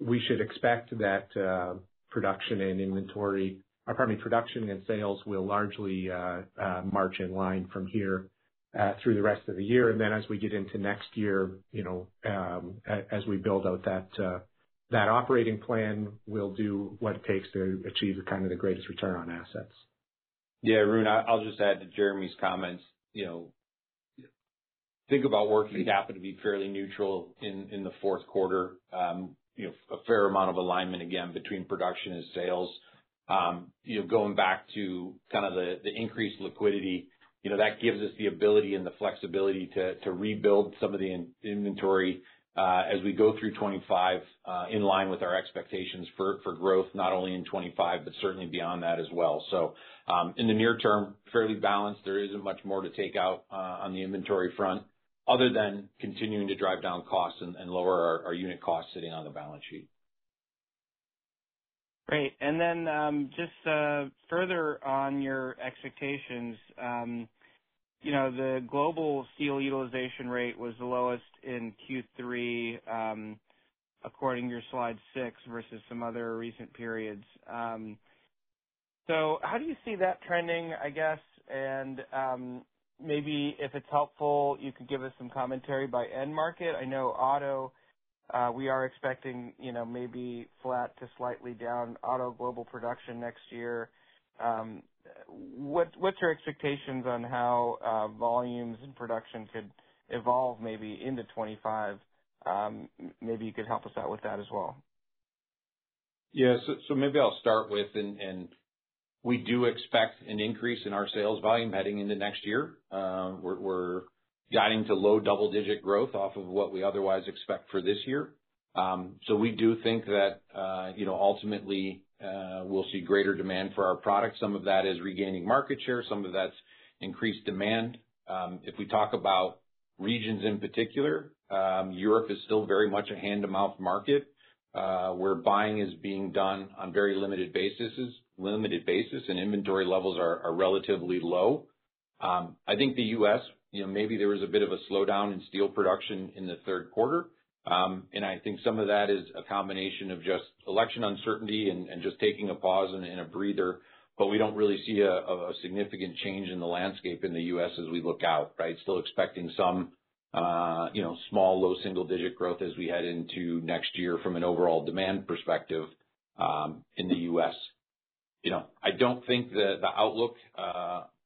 we should expect that uh production and inventory, pardon me, production and sales will largely march in line from here through the rest of the year. And then as we get into next year, you know, um, as we build out that uh that operating plan, we'll do what it takes to achieve kind of the greatest return on assets. Yeah. Arun, I'll just add to Jeremy's comments. You know, think about working capital to be fairly neutral in the fourth quarter. Um, you know, a fair amount of alignment, again, between production and sales. Um, you know, going back to kind of the increased liquidity, that gives us the ability and the flexibility to to rebuild some of the inventory uh, as we go through 2025 uh, in line with our expectations for growth, not only in 2025, but certainly beyond that as well. So um, in the near term, fairly balanced. There isn't much more to take out uh, on the inventory front other than continuing to drive down costs and lower our unit costs sitting on the balance sheet. Great. And then um, just uh, further on your expectations, um, you know, the global steel utilization rate was the lowest in Q3, um, according to your slide six, versus some other recent periods. So how do you see that trending, I guess? And maybe if it's helpful, you could give us some commentary by end market. I know auto, Uh, we are expecting you know, maybe flat to slightly down auto global production next year. Um, what's your expectations on how uh, volumes and production could evolve maybe into 2025? Um, maybe you could help us out with that as well. Yeah. So maybe I'll start with, and we do expect an increase in our sales volume heading into next year. Uh, we're guiding to low double-digit growth off of what we otherwise expect for this year. Um so we do think that uh, you know, ultimately uh we'll see greater demand for our products. Some of that is regaining market share. Some of that's increased demand. Um if we talk about regions in particular, um Europe is still very much a hand-to-mouth market uh where buying is being done on very limited basis, limited basis and inventory levels are relatively low. Um I think the U.S., maybe there was a bit of a slowdown in steel production in the third quarter. Um, and I think some of that is a combination of just election uncertainty and just taking a pause and a breather. But we don't really see a significant change in the landscape in the U.S. as we look out, right? Still expecting some uh, you know, small, low single-digit growth as we head into next year from an overall demand perspective um in the U.S. You know, I don't think the the outlook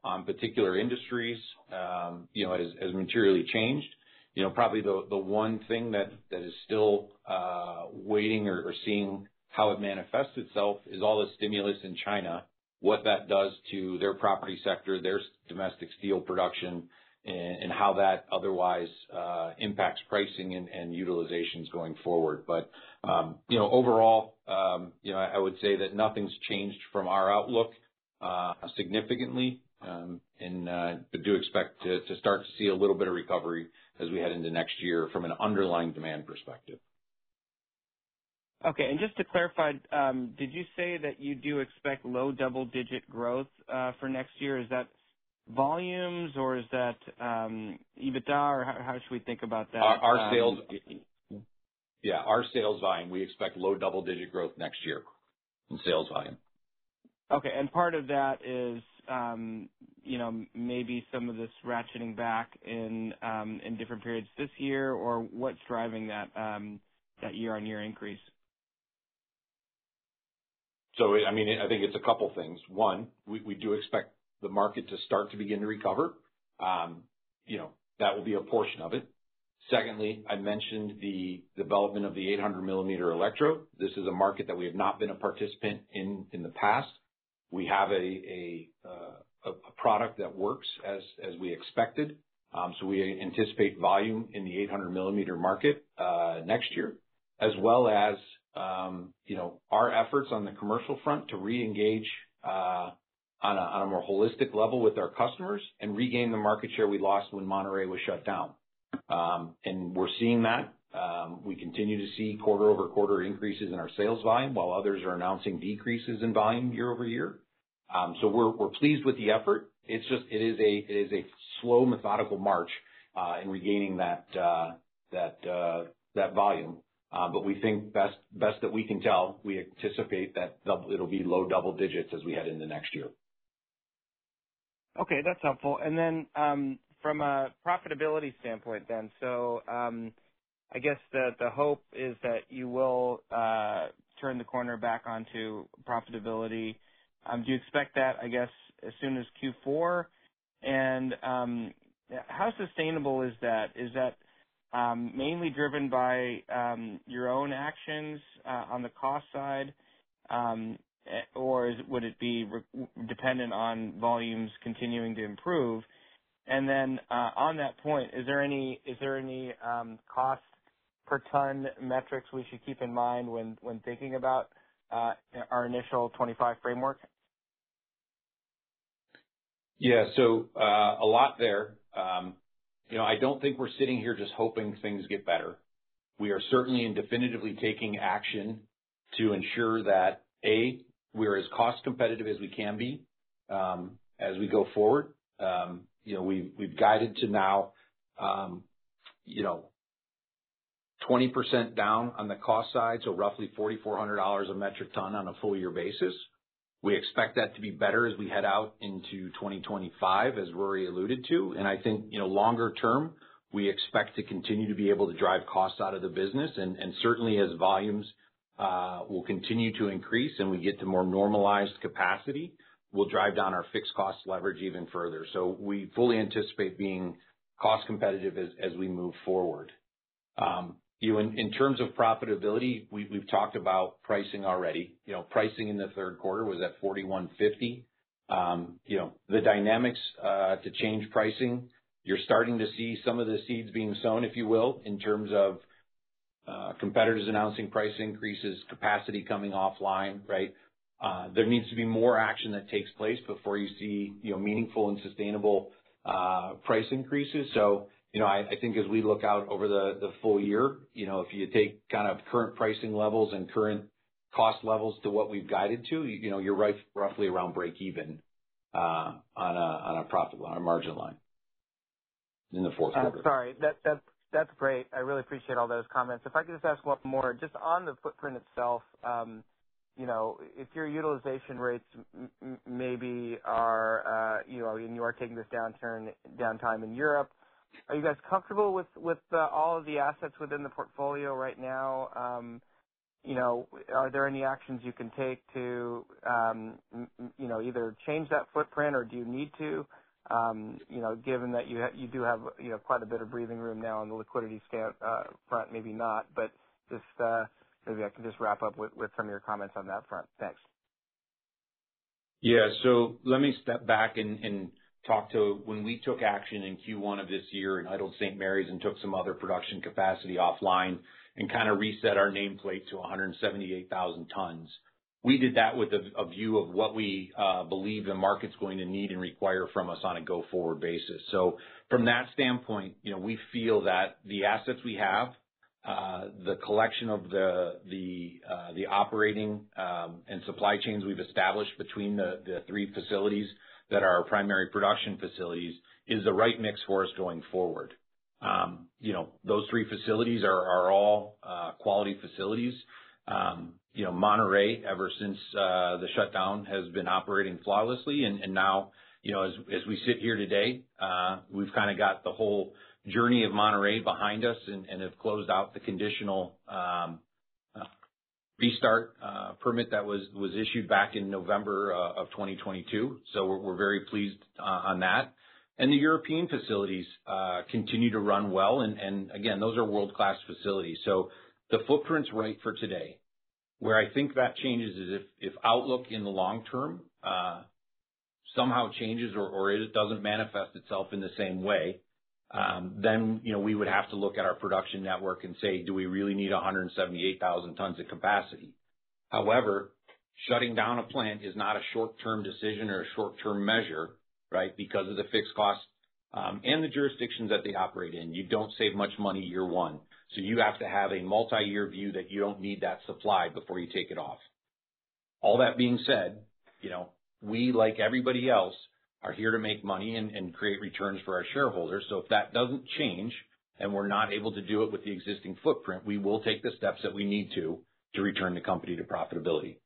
on particular industries um you know, has materially changed. You know, probably the the one thing that, that is still uh waiting or seeing how it manifests itself is all the stimulus in China what that does to their property sector, their domestic steel production, and how that otherwise uh impacts pricing and utilizations going forward. But um you know, overall, um, you know, I would say that nothing's changed from our outlook uh significantly, Um, and uh, do expect to start to see a little bit of recovery as we head into next year from an underlying demand perspective. Okay. And just to clarify, um, did you say that you do expect low double-digit growth uh, for next year? Is that volumes, or is that um, EBITDA, or how should we think about that? Our our sales Yeah. Our sales volume, we expect low double-digit growth next year in sales volume. Okay. And part of that is Um, maybe some of this ratcheting back in um, in different periods this year, or what's driving that um, that year-on-year increase? So I mean, I think it's a couple things. One, we do expect the market to start to begin to recover. Um, you know, that will be a portion of it. Secondly, I mentioned the development of the 800-millimeter electrode. This is a market that we have not been a participant in in the past. We have uh, a product that works as we expected. Um, so we anticipate volume in the 800-millimeter market uh, next year, as well as um you know, our efforts on the commercial front to reengage uh, on a more holistic level with our customers and regain the market share we lost when Monterrey was shut down. Um, and we're seeing that. Um, we continue to see quarter-over-quarter increases in our sales volume while others are announcing decreases in volume year-over-year. Um, so we're pleased with the effort. It is just, it is a it is a slow, methodical march uh, in regaining that uh that uh that volume. Uh, but we think best best that we can tell, we anticipate that it'll be low double digits as we head into next year. Okay. That's helpful. And then um, from a profitability standpoint then, so um, I guess the hope is that you will uh, turn the corner back onto profitability. Um, do you expect that, I guess, as soon as Q4? And um, how sustainable is that? Is that um, mainly driven by your own actions uh, on the cost side, eh, or is would it be dependent on volumes continuing to improve? And then uh, on that point, is there any is there any um cost per ton metrics we should keep in mind when thinking about uh, our initial 2025 framework? Yeah. So uh a lot there. Um, you know, I don't think we're sitting here just hoping things get better. We are certainly and definitively taking action to ensure that, A, we're as cost-competitive as we can be as we go forward. Um, you know, we've we've guided to now 20% down on the cost side, so roughly $4,400 a metric ton on a full-year basis. We expect that to be better as we head out into 2025, as Rory alluded to. And I think you know, longer term, we expect to continue to be able to drive costs out of the business. And certainly, as volumes uh will continue to increase and we get to more normalized capacity, we'll drive down our fixed cost leverage even further. So we fully anticipate being cost-competitive as we move forward. You know, in terms of profitability, we've talked about pricing already. You know, pricing in the third quarter was at $41.50. Um, the dynamics uh, to change pricing, you're starting to see some of the seeds being sown, if you will, in terms of uh, competitors announcing price increases, capacity coming offline, right? Uh, there needs to be more action that takes place before you see you know, meaningful and sustainable price increases. So I think as we look out over the full year, you know, if you take kind of current pricing levels and current cost levels to what we've guided to, you know, you're right roughly around break-even on a on a profit line, a margin line in the fourth quarter. Sorry. That's great. I really appreciate all those comments. If I could just ask one more, just on the footprint itself, um, you know, if your utilization rates maybe are uh you know, and you are taking this downturn downtime in Europe, are you guys comfortable with with uh, all of the assets within the portfolio right now? Um, you know, are there any actions you can take to um, you know, either change that footprint, or do you need to, um, you know, given that you you do have you know, quite a bit of breathing room now on the liquidity uh, front? Maybe not, but just, uh, maybe I can just wrap up with some of your comments on that front. Thanks. Yeah. So let me step back and talk to when we took action in Q1 of this year and idled St. Marys and took some other production capacity offline and kind of reset our nameplate to 178,000 tons. We did that with a view of what we uh, believe the market's going to need and require from us on a go-forward basis. So from that standpoint, you know, we feel that the assets we have, uh, the collection of the the uh the operating um, and supply chains we've established between the three facilities that are our primary production facilities is the right mix for us going forward. Um, you know, those three facilities are all uh, quality facilities. Um, you know, Monterrey, ever since uh, the shutdown, has been operating flawlessly. And now, you know, as as we sit here today, uh, we've kind of got the whole journey of Monterrey behind us and have closed out the conditional um, restart permit that was was issued back in November of 2022. So we're we're very pleased on that. And the European facilities uh continue to run well. And and again, those are world-class facilities. So the footprint's right for today. Where I think that changes is if if outlook in the long term uh somehow changes or, or it doesn't manifest itself in the same way, Um, then you know, we would have to look at our production network and say, "Do we really need 178,000 tons of capacity?" However, shutting down a plant is not a short-term decision or a short-term measure, right, because of the fixed cost um, and the jurisdictions that they operate in. You don't save much money year one. So you have to have a multi-year view that you don't need that supply before you take it off. All that being said, you know, we, like everybody else, are here to make money and create returns for our shareholders. So if that doesn't change and we're not able to do it with the existing footprint, we will take the steps that we need to to return the company to profitability.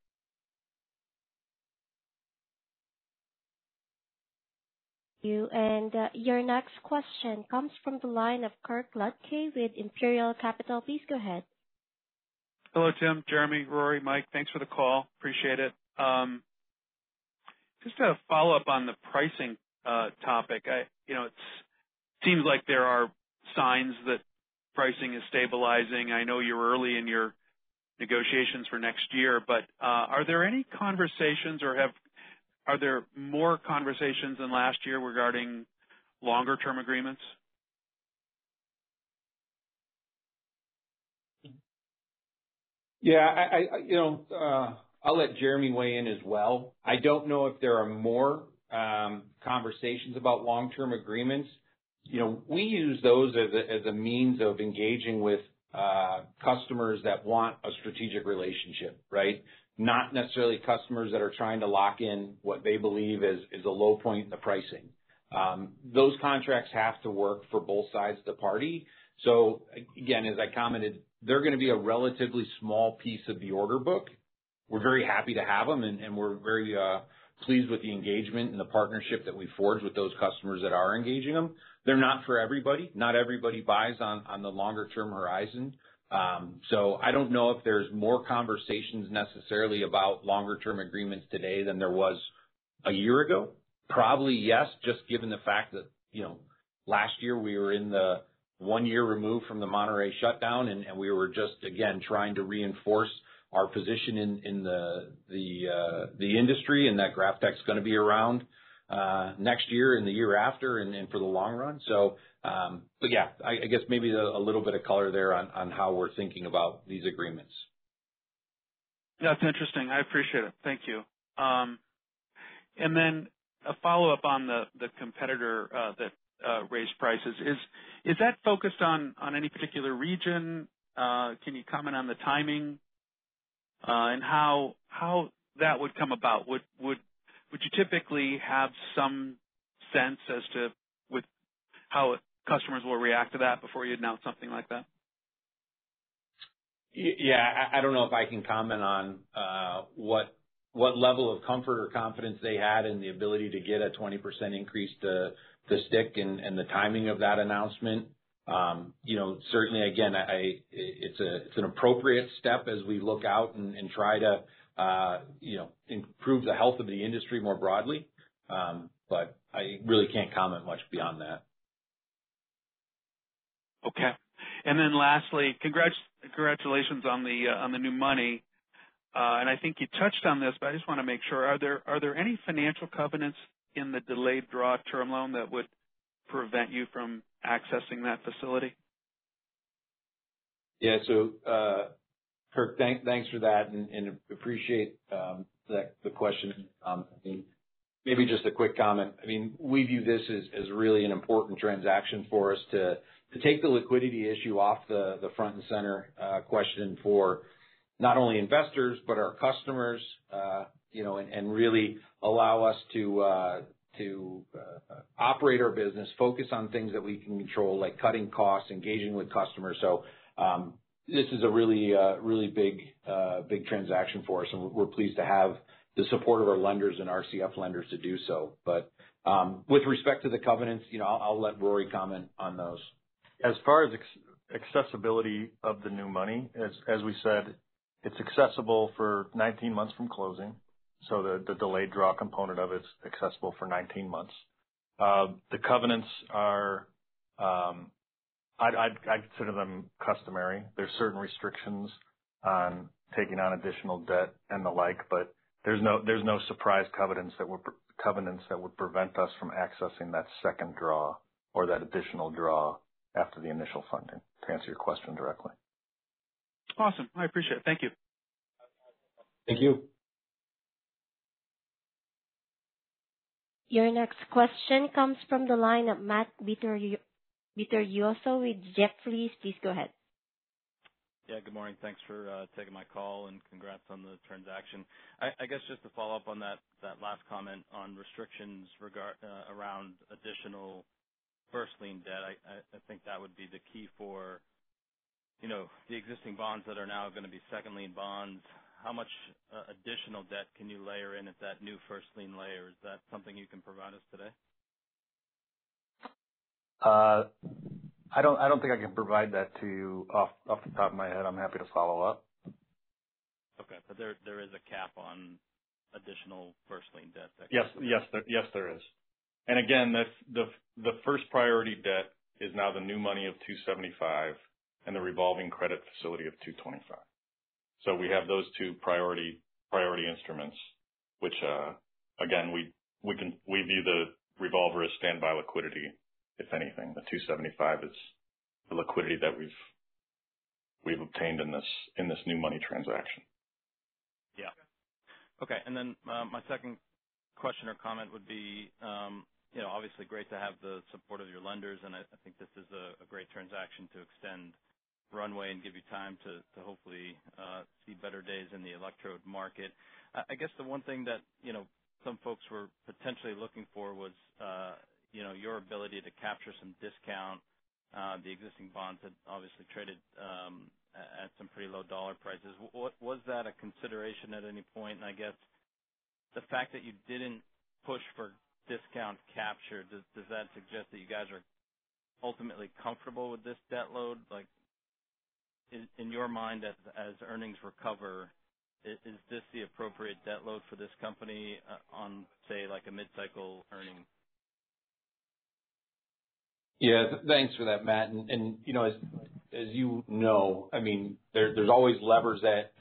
And uh, your next question comes from the line of Kirk Ludtke with Imperial Capital. Please go ahead. Hello, Tim, Jeremy, Rory, Mike. Thanks for the call. Appreciate it. Um, Just to follow up on the pricing uh, topic, You know, it seems like there are signs that pricing is stabilizing. I know you're early in your negotiations for next year, but uh, are there any conversations or have are there more conversations than last year regarding longer-term agreements? Yeah. I'll let Jeremy weigh in as well. I don't know if there are more um, conversations about long-term agreements. You know, we use those as a means of engaging with uh, customers that want a strategic relationship, right? Not necessarily customers that are trying to lock in what they believe is a low point in the pricing. Um, those contracts have to work for both sides of the party. So again, as I commented, they're going to be a relatively small piece of the order book. We're very happy to have them, and we're very uh, pleased with the engagement and the partnership that we forge with those customers that are engaging them. They're not for everybody. Not everybody buys on on the longer-term horizon. Um, so I don't know if there's more conversations necessarily about longer-term agreements today than there was a year ago. Probably yes, just given the fact that you know, last year we were in the one-year remove from the Monterrey shutdown, and we were just, again, trying to reinforce our position in in the the uh the industry and that GrafTech's going to be around uh, next year and the year after and for the long run. So um but yeah, I guess maybe a little bit of color there on on how we're thinking about these agreements. That's interesting. I appreciate it. Thank you. Um, and then a follow-up on the competitor uh, that uh, raised prices. Is is that focused on on any particular region? Can you comment on the timing and how how that would come about? Would would would you typically have some sense as to with how customers will react to that before you announce something like that? Yeah. I don't know if I can comment on uh what what level of comfort or confidence they had in the ability to get a 20% increase to to stick and the timing of that announcement. Certainly, again, I, it's a it's an appropriate step as we look out and and try to uh, you know improve the health of the industry more broadly. Um, But I really can't comment much beyond that. Okay. And then lastly, congratulations on the uh, on the new money. Uh, and I think you touched on this, but I just want to make sure. Are there are there any financial covenants in the delayed draw term loan that would prevent you from accessing that facility? Yeah. So uh Kirk, thanks for that and appreciate um, the question. Um, maybe just a quick comment. I mean, we view this as really an important transaction for us to to take the liquidity issue off the the front and center uh, question for not only investors, but our customers, uh, you know, and really allow us to uh, operate our business, focus on things that we can control, like cutting costs, engaging with customers. So this is a really uh really big uh big transaction for us, and we're pleased to have the support of our lenders and RCF lenders to do so. But with respect to the covenants, you know, I'll let Rory comment on those. As far as accessibility of the new money, as as we said, it's accessible for 19 months from closing. So the delayed draw component of it's accessible for 19 months. Uh, the covenants are, um, I'd consider them customary. There's certain restrictions on taking on additional debt and the like, but there's no there's no surprise covenants that were pr covenants that would prevent us from accessing that second draw or that additional draw after the initial funding, to answer your question directly. Awesome. I appreciate it. Thank you. Thank you. Your next question comes from the line of Matt Vittorioso with Jefferies. Please go ahead. Yeah, good morning. Thanks for uh, taking my call, and congrats on the transaction. I guess just to follow up on that last comment on restrictions uh, around additional first lien debt. I think that would be the key for, you know, the existing bonds that are now gonna be second lien bonds. How much additional debt can you layer in at that new first lien layer? Is that something you can provide us today? Uh I don't I don't think I can provide that to you off the top of my head. I'm happy to follow up. Okay. But there there is a cap on additional first lien debt that. Yes. There yes, there is. And again, that's the first priority debt is now the new money of 275 and the revolving credit facility of $225. So we have those two priority priority instruments, which uh, again, we we can we view the revolver as standby liquidity, if anything. The 275 is the liquidity that we've we've obtained in this in this new money transaction. Yeah. Okay. And then uh, my second question or comment would be, um, you know, obviously great to have the support of your lenders, and I I think this is a, a great transaction to extend runway and give you time to hopefully uh, see better days in the electrode market. I guess the one thing that, you know, some folks were potentially looking for was, uh, you know, your ability to capture some discount. Uh, the existing bonds had obviously traded um, at some pretty low dollar prices. Was that a consideration at any point? And I guess the fact that you didn't push for discount capture, does does that suggest that you guys are ultimately comfortable with this debt load? Like, in your mind, as earnings recover, is this the appropriate debt load for this company, uh, on, say, like a mid-cycle earning? Yeah. Thanks for that, Matt. And and you know, as you know, I mean, there's always levers that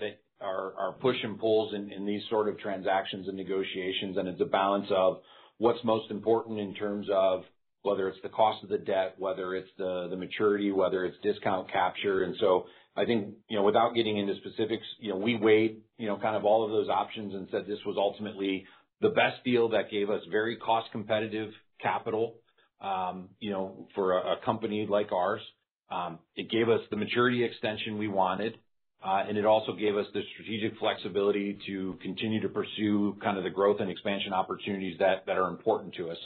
are push and pulls in these sort of transactions and negotiations, and it's a balance of what's most important in terms of whether it's the cost of the debt, whether it's the maturity, whether it's discount capture. And so I think, you know, without getting into specifics, you know, we weighed, you know, kind of all of those options and said this was ultimately the best deal that gave us very cost competitive capital, um, you know, for a company like ours. Um, it gave us the maturity extension we wanted, uh, and it also gave us the strategic flexibility to continue to pursue kind of the growth and expansion opportunities that that are important to us.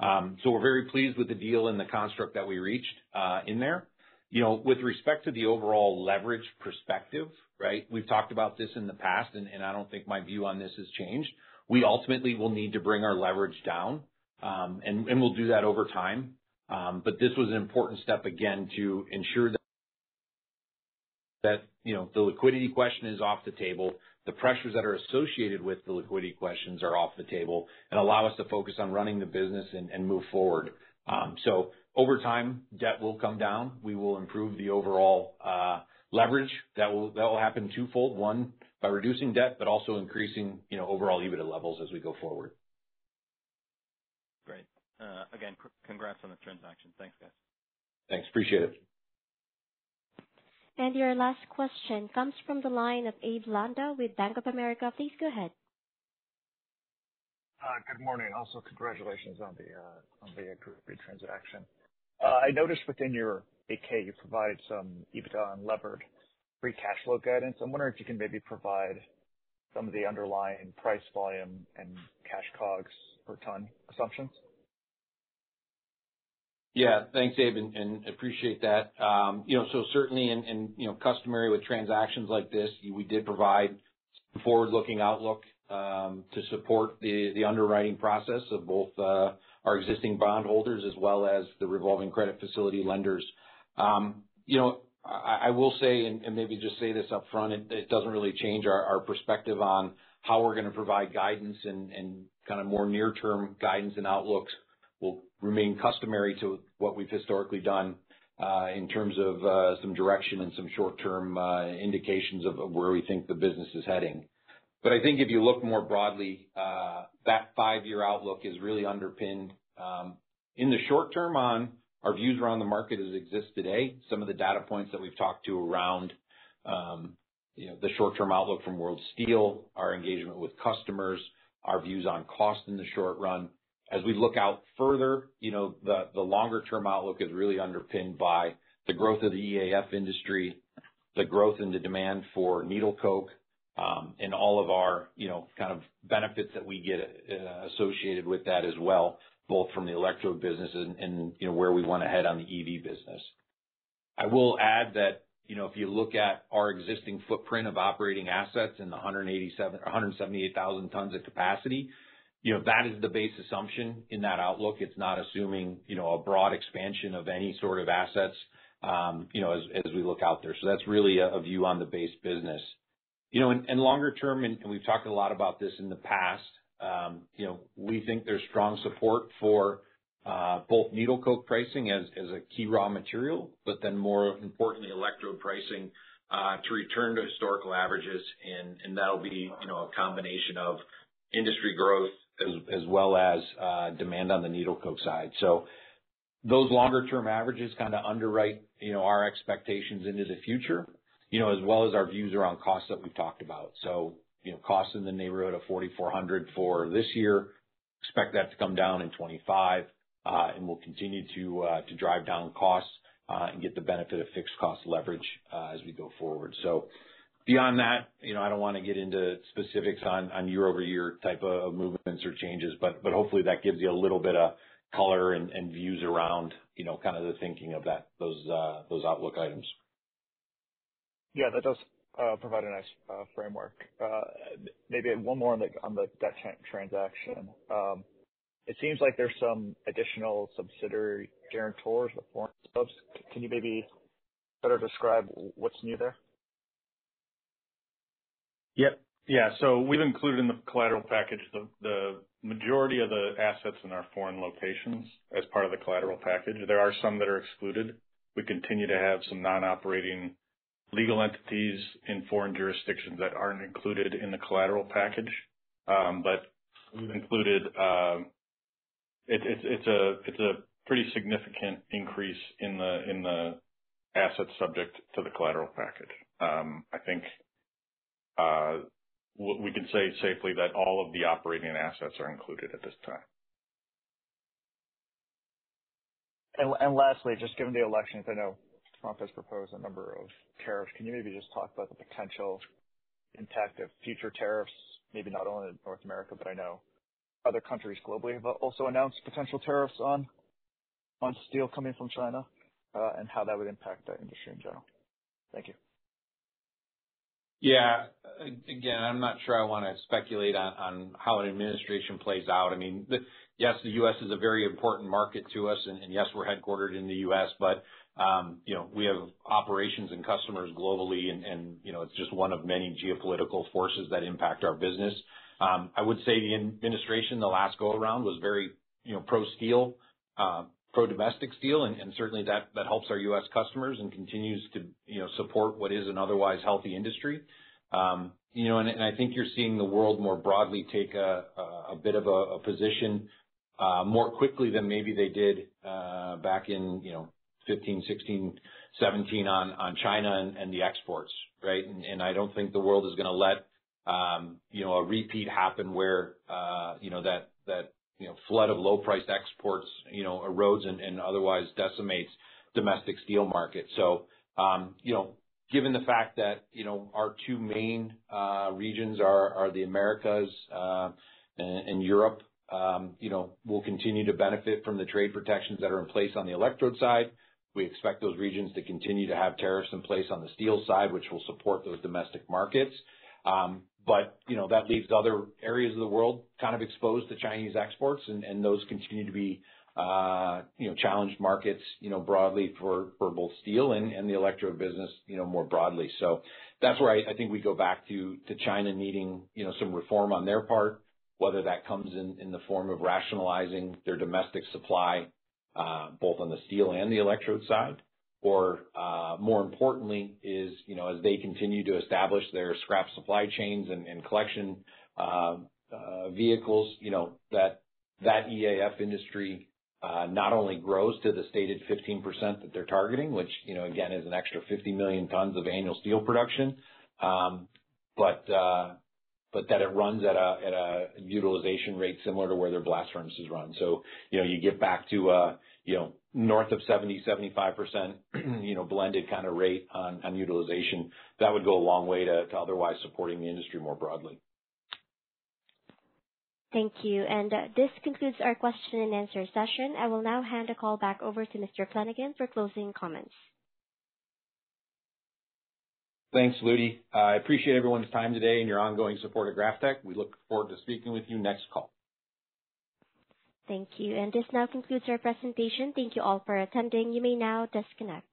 We're very pleased with the deal and the construct that we reached uh in there. You know, with respect to the overall leverage perspective, right? We've talked about this in the past, and I don't think my view on this has changed. We ultimately will need to bring our leverage down, and we'll do that over time. Um but this was an important step, again, to ensure that that, you know, the liquidity question is off the table, the pressures that are associated with the liquidity questions are off the table, and allow us to focus on running the business and move forward. Um, so over time, debt will come down. We will improve the overall uh, leverage. That will that will happen twofold. One, by reducing debt, but also increasing you know, overall EBITDA levels as we go forward. Great. Uh, again, congrats on the transaction. Thanks, guys. Thanks. Appreciate it. And your last question comes from the line of Abe Landa with Bank of America. Please go ahead. Uh, good morning. Also, congratulations on the uh, agreed transaction. Uh, I noticed within your 8-K, you provided some EBITDA and levered free cash flow guidance. I'm wondering if you can maybe provide some of the underlying price, volume, and cash COGS per ton assumptions. Yeah. Thanks, Abe, and appreciate that. Um, you know, so certainly, and you know, customary with transactions like this, we did provide forward-looking outlook um, to support the the underwriting process of both uh, our existing bondholders as well as the revolving credit facility lenders. Um, you know, I will say, and maybe just say this upfront, it doesn't really change our perspective on how we're going to provide guidance and kind of more near-term guidance and outlooks will remain customary to what we've historically done uh in terms of some direction and some short-term indications of where we think the business is heading. But I think if you look more broadly, uh that five-year outlook is really underpinned um in the short term on our views around the market as it exists today, some of the data points that we've talked to around um you know the short-term outlook from World Steel, our engagement with customers, our views on cost in the short run. As we look out further, you know, the longer-term outlook is really underpinned by the growth of the EAF industry, the growth in the demand for needle coke, um, and all of our you know, kind of benefits that we get associated with that as well, both from the electrode business and you know, where we want to head on the EV business. I will add that you know, if you look at our existing footprint of operating assets and the 178,000 tons of capacity, that is the base assumption in that outlook. It's not assuming you know, a broad expansion of any sort of assets um, you know, as as we look out there. So that's really a view on the base business. You know, and longer term, and we've talked a lot about this in the past, um, you know, we think there's strong support for uh both needle coke pricing as, as a key raw material, but then more importantly, electrode pricing uh to return to historical averages. And and that'll be you know, a combination of industry growth as well as uh demand on the needle coke side. So those longer-term averages kind of underwrite you know our expectations into the future, you know, as well as our views around costs that we've talked about. So you know costs in the neighborhood of 4,400 for this year, expect that to come down in 2025, and we'll continue to uh to drive down costs uh and get the benefit of fixed cost leverage as we go forward. Beyond that, you know, I don't want to get into specifics on year-over-year type of movements or changes, but hopefully that gives you a little bit of color and views around you know, kind of the thinking of that, those uh, those outlook items. Yeah, that does uh, provide a nice uh, framework. Maybe one more on the on the debt transaction. Um, it seems like there's some additional subsidiary guarantors with foreign subs. Can you maybe better describe what's new there? Yep. Yeah. So we've included in the collateral package the majority of the assets in our foreign locations as part of the collateral package. There are some that are excluded. We continue to have some non-operating legal entities in foreign jurisdictions that aren't included in the collateral package. Um, but we've included. Um, it's it's a it's a pretty significant increase in the in the assets subject to the collateral package. Um, I think we can say safely that all of the operating assets are included at this time. And lastly, just given the elections, I know Trump has proposed a number of tariffs. Can you maybe just talk about the potential impact of future tariffs, maybe not only in North America, but I know other countries globally have also announced potential tariffs on on steel coming from China uh, and how that would impact the industry in general? Thank you. Yeah. Again, I'm not sure I want to speculate on how an administration plays out. I mean, yes, the U.S. is a very important market to us, and yes, we're headquartered in the U.S., but um, you know, we have operations and customers globally, and you know it's just one of many geopolitical forces that impact our business. I would say the administration, the last go-around, was very you know, pro-steel, pro-domestic steel, and certainly that that helps our U.S. customers and continues to you know, support what is an otherwise healthy industry. You know, and I think you're seeing the world more broadly take a bit of a position uh more quickly than maybe they did uh back in, you know, 2015, 2016, 2017 on on China and the exports, right? And I don't think the world is gonna let, um you know, a repeat happen where, uh you know, that that you know flood of low-priced exports, you know, erodes and otherwise decimates domestic steel markets. So, um, you know, given the fact that, you know, our two main uh regions are are the Americas uh and Europe, um, you know, we'll continue to benefit from the trade protections that are in place on the electrode side. We expect those regions to continue to have tariffs in place on the steel side, which will support those domestic markets. Um, but, you know, that leaves other areas of the world kind of exposed to Chinese exports, and those continue to be, you know, challenged markets, you know, broadly for for both steel and the electrode business, you know, more broadly. So that's where I think we go back to to China needing, you know, some reform on their part, whether that comes in, in the form of rationalizing their domestic supply, uh both on the steel and the electrode side, or, uh more importantly, is, you know, as they continue to establish their scrap supply chains and collection uh uh vehicles, you know, that that EAF industry not only grows to the stated 15% that they're targeting, which, you know, again, is an extra 50 million tons of annual steel production, um, but uh but that it runs at a at a utilization rate similar to where their blast furnaces run. So, you know, you get back to, uh you know, north of 70%-75%, you know, blended kind of rate on, on utilization. That would go a long way to otherwise supporting the industry more broadly. Thank you. And uh, this concludes our question and answer session. I will now hand the call back over to Mr. Flanagan for closing comments. Thanks, Ludy. I appreciate everyone's time today and your ongoing support of GrafTech. We look forward to speaking with you next call. Thank you. And this now concludes our presentation. Thank you all for attending. You may now disconnect.